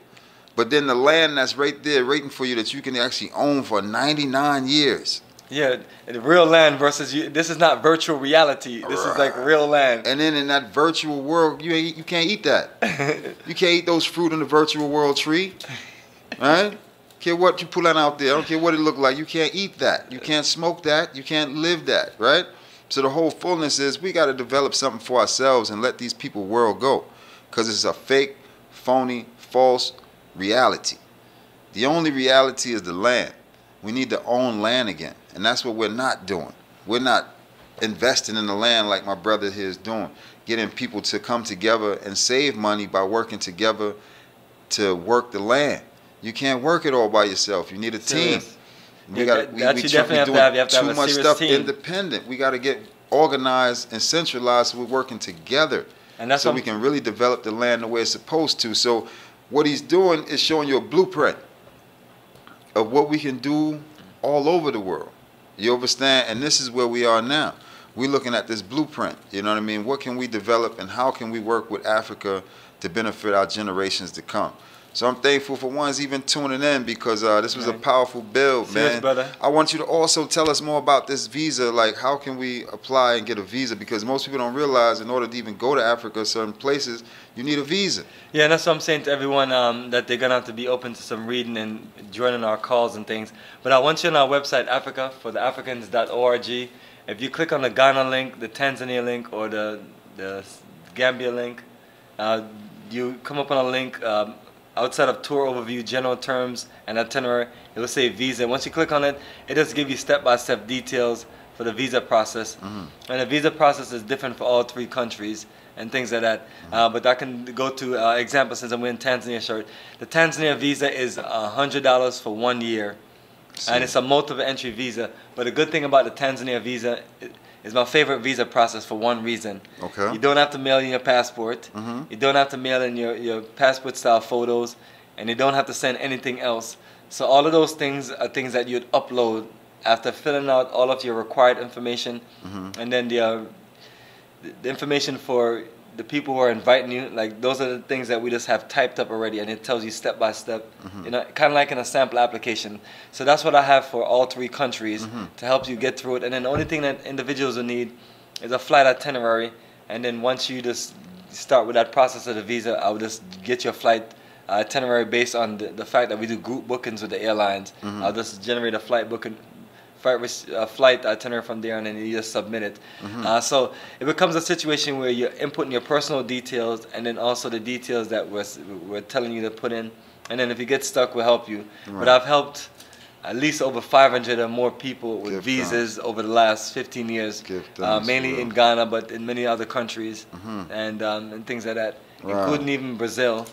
But then the land that's right there waiting for you that you can actually own for 99 years. Yeah, the real land versus you. This is not virtual reality. This is like real land. And then in that virtual world, you you can't eat that. you can't eat those fruit in the virtual world tree. Right? Care what you pulling out there. I don't care what it look like. You can't eat that. You can't smoke that. You can't live that. Right? So the whole fullness is we got to develop something for ourselves and let these people world go, because it's a fake, phony, false reality. The only reality is the land. We need to own land again, and that's what we're not doing. We're not investing in the land like my brother here is doing, getting people to come together and save money by working together to work the land. You can't work it all by yourself. You need a team. Serious. We got that- that you definitely have to have. Have to too much stuff team. independent. We got to get organized and centralized. So we're working together, And that's so what we can really develop the land the way it's supposed to. So what he's doing is showing you a blueprint of what we can do all over the world. You understand? And this is where we are now. We're looking at this blueprint. You know what I mean? What can we develop and how can we work with Africa to benefit our generations to come? So I'm thankful for ones even tuning in because uh, this was a powerful build, man. brother. I want you to also tell us more about this visa. Like, how can we apply and get a visa? Because most people don't realize in order to even go to Africa, certain places, you need a visa. Yeah, and that's what I'm saying to everyone um, that they're gonna have to be open to some reading and joining our calls and things. But I want you on our website, Africa for the Africans.org. If you click on the Ghana link, the Tanzania link, or the the Gambia link, uh, you come up on a link um, outside of tour overview, general terms, and itinerary. It will say visa. Once you click on it, it does give you step-by-step details for the visa process. And the visa process is different for all three countries and things like that. Uh, but I can go to uh, example since I'm wearing Tanzania shirt. The Tanzania visa is hundred dollars for one year, and it's a multiple entry visa. But the good thing about the Tanzania visa is my favorite visa process for one reason. Okay. You don't have to mail in your passport. Mm-hmm. You don't have to mail in your, your passport style photos, and you don't have to send anything else. So all of those things are things that you'd upload after filling out all of your required information, and then the, uh, the- the information for the people who are inviting you. Like those are the things that we just have typed up already, and it tells you step by step. You know, kind of like in a sample application. So that's what I have for all three countries to help you get through it. And then the only thing that individuals will need is a flight itinerary, and then once you just start with that process of the visa, I will just get your flight itinerary based on the, the fact that we do group bookings with the airlines. Mm-hmm. I'll just generate a flight booking. Flight, rec- uh, flight itinerary from there and then you just submit it. Mm-hmm. Uh, so it becomes a situation where you're inputting your personal details and then also the details that we're, we're telling you to put in. And then if you get stuck, we'll help you. Right. But I've helped at least over 500 or more people with Give visas over the last 15 years, uh, mainly in Ghana, but in many other countries Mhm. and um, and things like that, Wow. including even Brazil.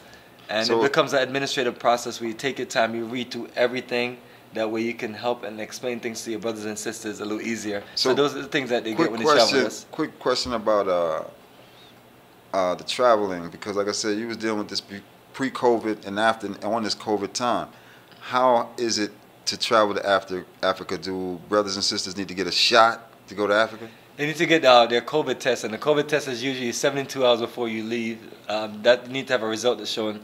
And So- it becomes an administrative process where you take your time, you read through everything. That way you can help and explain things to your brothers and sisters a little easier. So, So, those are the things that they get when they travel with us. Quick question about uh, uh, the traveling because, like I said, you was dealing with this pre-COVID and after and on this COVID time. How is it to travel to after Africa? Do brothers and sisters need to get a shot to go to Africa? They need to get uh, their COVID test, and the COVID test is usually 72 hours before you leave. Um, that you need to have a result that's showing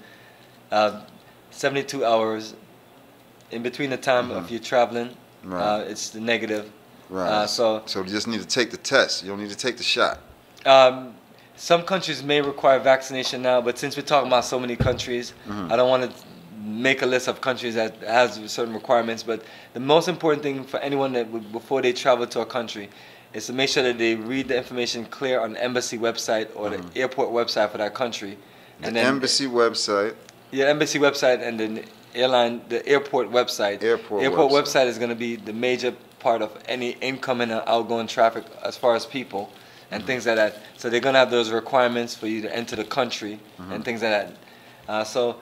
uh, 72 hours in between the time Mhm. of you traveling. Right. Uh, it's the negative. Right. Uh, so so you just need to take the test. You don't need to take the shot. um, some countries may require vaccination now, but since we're talking about so many countries, Mhm. I don't want to make a list of countries that has certain requirements. But the most important thing for anyone that would, before they travel to a country is to make sure that they read the information clear on the embassy website or Mhm. the airport website for that country. The embassy website. Yeah, embassy website and then airline, the airport website. Airport airport website. website is going to be the major part of any incoming and outgoing traffic as far as people and Mm-hmm. things like that. So they're going to have those requirements for you to enter the country Mm-hmm. and things like that. Uh, so,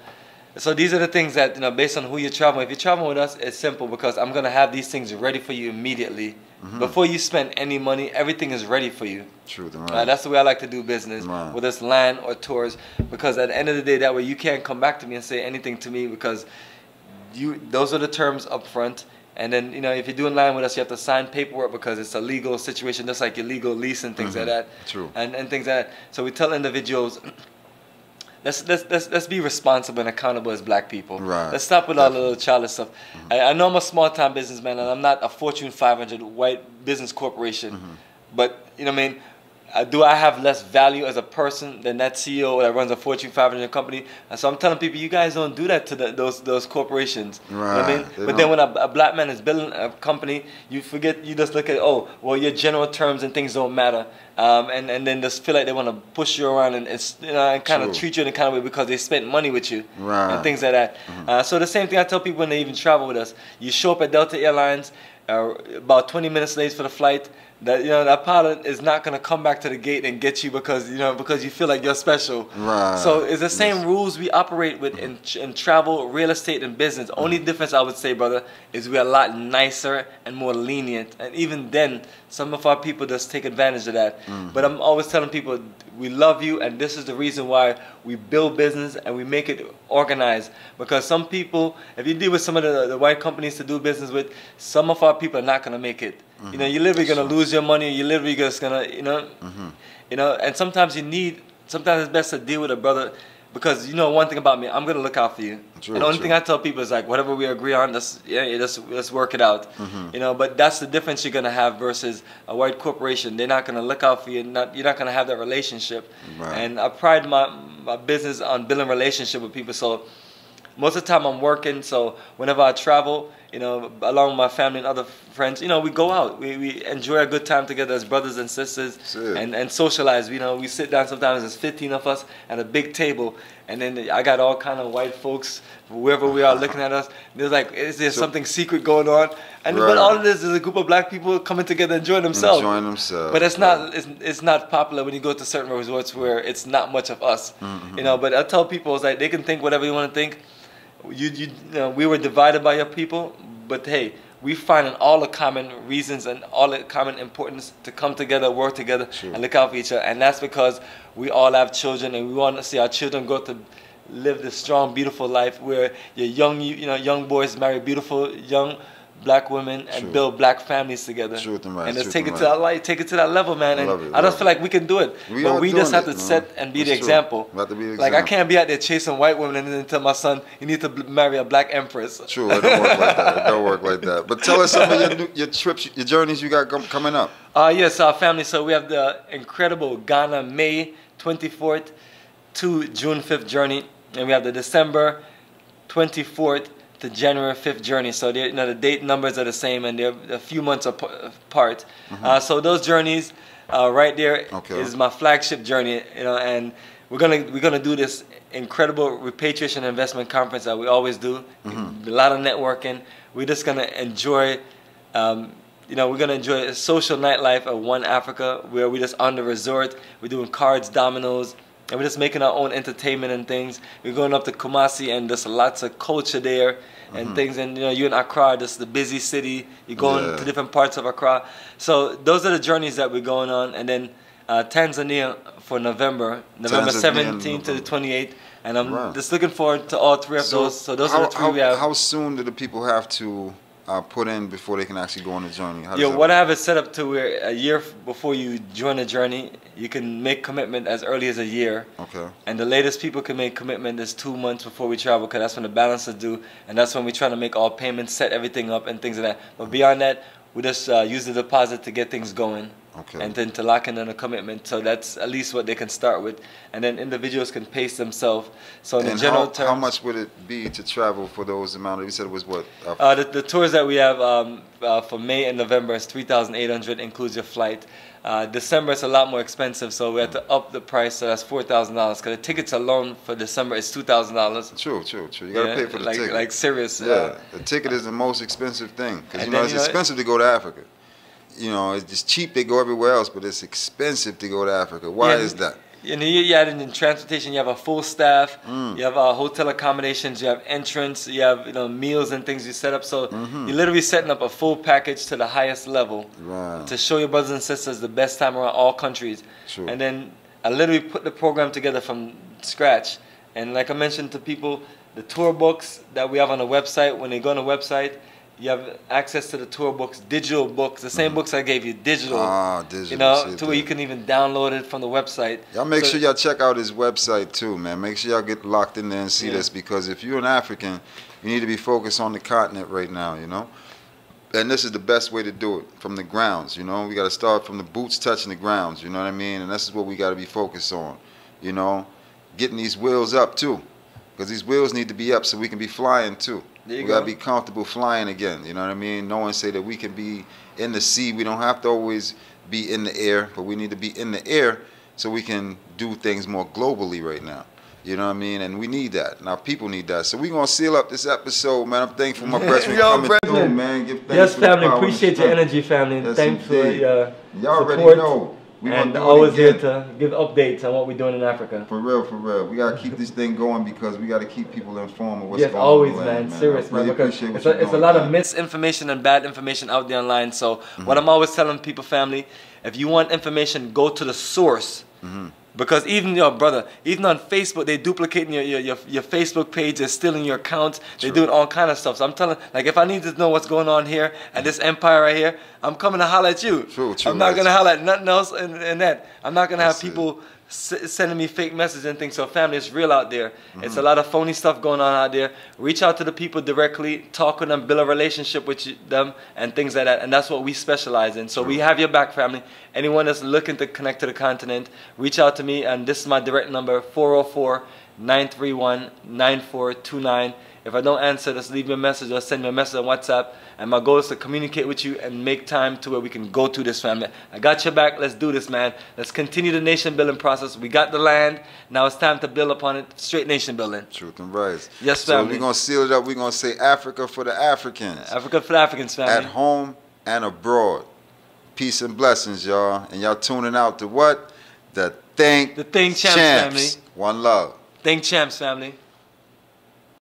so these are the things that you know based on who you're traveling. If you're traveling with us, it's simple because I'm going to have these things ready for you immediately. Mm-hmm. Before you spend any money, everything is ready for you. True. the Uh, right. that's the way I like to do business, Right. whether it's land or tours, because at the end of the day, that way you can't come back to me and say anything to me because you those are the terms up front. And then you know if you're doing land with us, you have to sign paperwork because it's a legal situation, just like your legal lease and things like Mhm. that. True. And and things like that. So we tell individuals. Let's, let's, let's, let's be responsible and accountable as black people. Right. Let's stop with all the little childish stuff. I, I know I'm a small time businessman and I'm not a Fortune 500 white business corporation, Mm-hmm. but you know what I mean. Do I have less value as a person than that CEO that runs a Fortune 500 company? And so I'm telling people, you guys don't do that to the, those those corporations. You know I mean? Right. But then don't. when a, a black man is building a company, you forget, you just look at, oh, well, your general terms and things don't matter. Um, and, and then just feel like they want to push you around and, and, you know, and kind of treat you in a kind of way because they spent money with you Right. and things like that. Uh, so the same thing I tell people when they even travel with us. You show up at Delta Airlines uh, about 20 minutes late for the flight. That you know that pilot is not gonna come back to the gate and get you because you know because you feel like you're special. Right. So it's the same Yes. rules we operate with in, in travel, real estate, and business. Only difference I would say, brother, is we're a lot nicer and more lenient. And even then, some of our people just take advantage of that. Mm. But I'm always telling people, we love you, and this is the reason why we build business and we make it organized. Because some people, if you deal with some of the, the white companies to do business with, some of our people are not gonna make it. You know, you're literally gonna lose your money. You're literally just gonna, you know, you know. And sometimes you need. Sometimes it's best to deal with a brother because you know one thing about me. I'm gonna look out for you. True, and the only true. thing I tell people is like, whatever we agree on, let's yeah, yeah, let's let's work it out. Mm-hmm. You know, but that's the difference you're gonna have versus a white corporation. They're not gonna look out for you. Not you're not gonna have that relationship. Right. And I pride my my business on building relationship with people. So most of the time I'm working, so whenever I travel, you know, along with my family and other friends, you know, we go out. We, we enjoy a good time together as brothers and sisters and, and socialize. You know, we sit down sometimes, there's 15 of us at a big table, and then I got all kind of white folks, wherever we are, looking at us. They're like, is there So- something secret going on? And Right. but all it is is a group of black people coming together enjoying themselves. Enjoying themselves. But it's not it's, it's not popular when you go to certain resorts where it's not much of us. Mm-hmm. You know, but I tell people it's like they can think whatever you want to think. You, you, you know, we were divided by your people, but hey, we finding all the common reasons and all the common importance to come together, work together, True. and look out for each other. And that's because we all have children, and we want to see our children go to live this strong, beautiful life where your young, you, you know, young boys marry beautiful young black women and True. build black families together. Truth and let's truth take it to that light, take it to that level, man. And it, I just feel like we can do it. We but we just have it, to man. set and be the example. Be the Like I can't be out there chasing white women and then tell my son you need to marry a black empress. True, it don't work like that. It don't work like that. But tell us some of your, new- your trips, your journeys you got com- coming up. Uh, yes, our family. So we have the incredible Ghana May 24th to June 5th journey, and we have the December 24th to January 5th journey. So you know, the date numbers are the same, and they're a few months ap- apart. Uh, so those journeys, uh, right there, is Okay. my flagship journey. You know, and we're gonna we're gonna do this incredible repatriation investment conference that we always do. A lot of networking. We're just gonna enjoy. Um, you know, we're gonna enjoy a social nightlife at One Africa, where we're just on the resort. We're doing cards, dominoes, and we're just making our own entertainment and things. We're going up to Kumasi, and there's lots of culture there and things. And you know, you in Accra, this is the busy city. You're going Yeah. to different parts of Accra. So those are the journeys that we're going on. And then uh, Tanzania for November, November 17th to the November. 28th. And I'm Right. just looking forward to all three of those. So those how, are the three how, we have. How soon do the people have to uh, put in before they can actually go on the journey? How that what I have is set up to where a year before you join the journey, you can make commitment as early as a year. Okay. And the latest people can make commitment is two months before we travel, because that's when the balance is due, and that's when we try to make all payments, set everything up, and things like that. But beyond that, we just uh, use the deposit to get things going, Okay. and then to lock in on a commitment. So that's at least what they can start with, and then individuals can pace themselves. So in And general how, terms, how much would it be to travel for those amount? You said it was what? Uh, Uh, the, the tours that we have um, uh, for May and November is three thousand eight hundred, includes your flight. Uh, December is a lot more expensive, so we have to up the price. So that's four thousand dollars. Because the tickets alone for December is two thousand dollars. true, true, true. You gotta pay for the like ticket. like serious. yeah, uh, the ticket is the most expensive thing because you know it's you know, expensive to go to Africa. You know, it's just cheap to go everywhere else, but it's expensive to go to Africa. Why Yeah, is that? You know, you, add in transportation. You have a full staff. Mm. You have uh, hotel accommodations. You have entrance. You have you know meals and things you set up. So Mm-hmm. you're literally setting up a full package to the highest level. Right. to show your brothers and sisters the best time around all countries. True. And then I literally put the program together from scratch. And like I mentioned to people, the tour books that we have on the website, when they go on the website, you have access to the tour books, digital books, the same books I gave you, digital. Mm-hmm. Ah, digital. You know, to where you can even download it from the website. Y'all make So- sure y'all check out his website too, man. Make sure y'all get locked in there and see Yeah. this because if you're an African, you need to be focused on the continent right now, you know? And this is the best way to do it from the grounds, you know? We got to start from the boots touching the grounds, you know what I mean? And this is what we got to be focused on, you know? Getting these wheels up too because these wheels need to be up so we can be flying too. There you we got to go. be comfortable flying again, you know what I mean? No one say that we can be in the sea. We don't have to always be in the air, but we need to be in the air so we can do things more globally right now. You know what I mean? And we need that. Now people need that. So we're gonna seal up this episode, man. I'm thankful for my brethren Yo, coming brethren. through, man. Give thanks Yes, for the family. power Appreciate your energy, family. Yes, Thanks for indeed. your uh, Y'all already support. know. We and always here to give updates on what we're doing in Africa. For real, for real. We gotta keep this thing going because we gotta keep people informed of what's yes, going always, on. in the man. Serious, I really man. Because it's a, it's a lot man. of misinformation and bad information out there online. So Mm-hmm. what I'm always telling people, family, if you want information, go to the source. Mm-hmm. Because even your brother, even on Facebook, they duplicating your, your, your, your Facebook page, they're stealing your accounts, they're True. doing all kind of stuff. So I'm telling, like, if I need to know what's going on here at this empire right here, I'm coming to holler at you. True, true, I'm not right. gonna holler at nothing else in, in that. I'm not gonna have That's it. people sending me fake messages and things. So family, it's real out there. It's Mm-hmm. a lot of phony stuff going on out there. Reach out to the people directly, talk with them, build a relationship with you, them, and things like that. And that's what we specialize in. So we have your back, family. Anyone that's looking to connect to the continent, reach out to me. And this is my direct number: 404 931 9429. If I don't answer, just leave me a message or send me a message on WhatsApp. And my goal is to communicate with you and make time to where we can go to this family. I got your back. Let's do this, man. Let's continue the nation building process. We got the land. Now it's time to build upon it. Straight nation building. Truth and rights. Yes, So we're gonna seal it up. We're gonna say Africa for the Africans. Africa for the Africans, at home and abroad. Peace and blessings, y'all. And y'all tuning out to what? The Think The Think Champs family. One love. Think champs, family.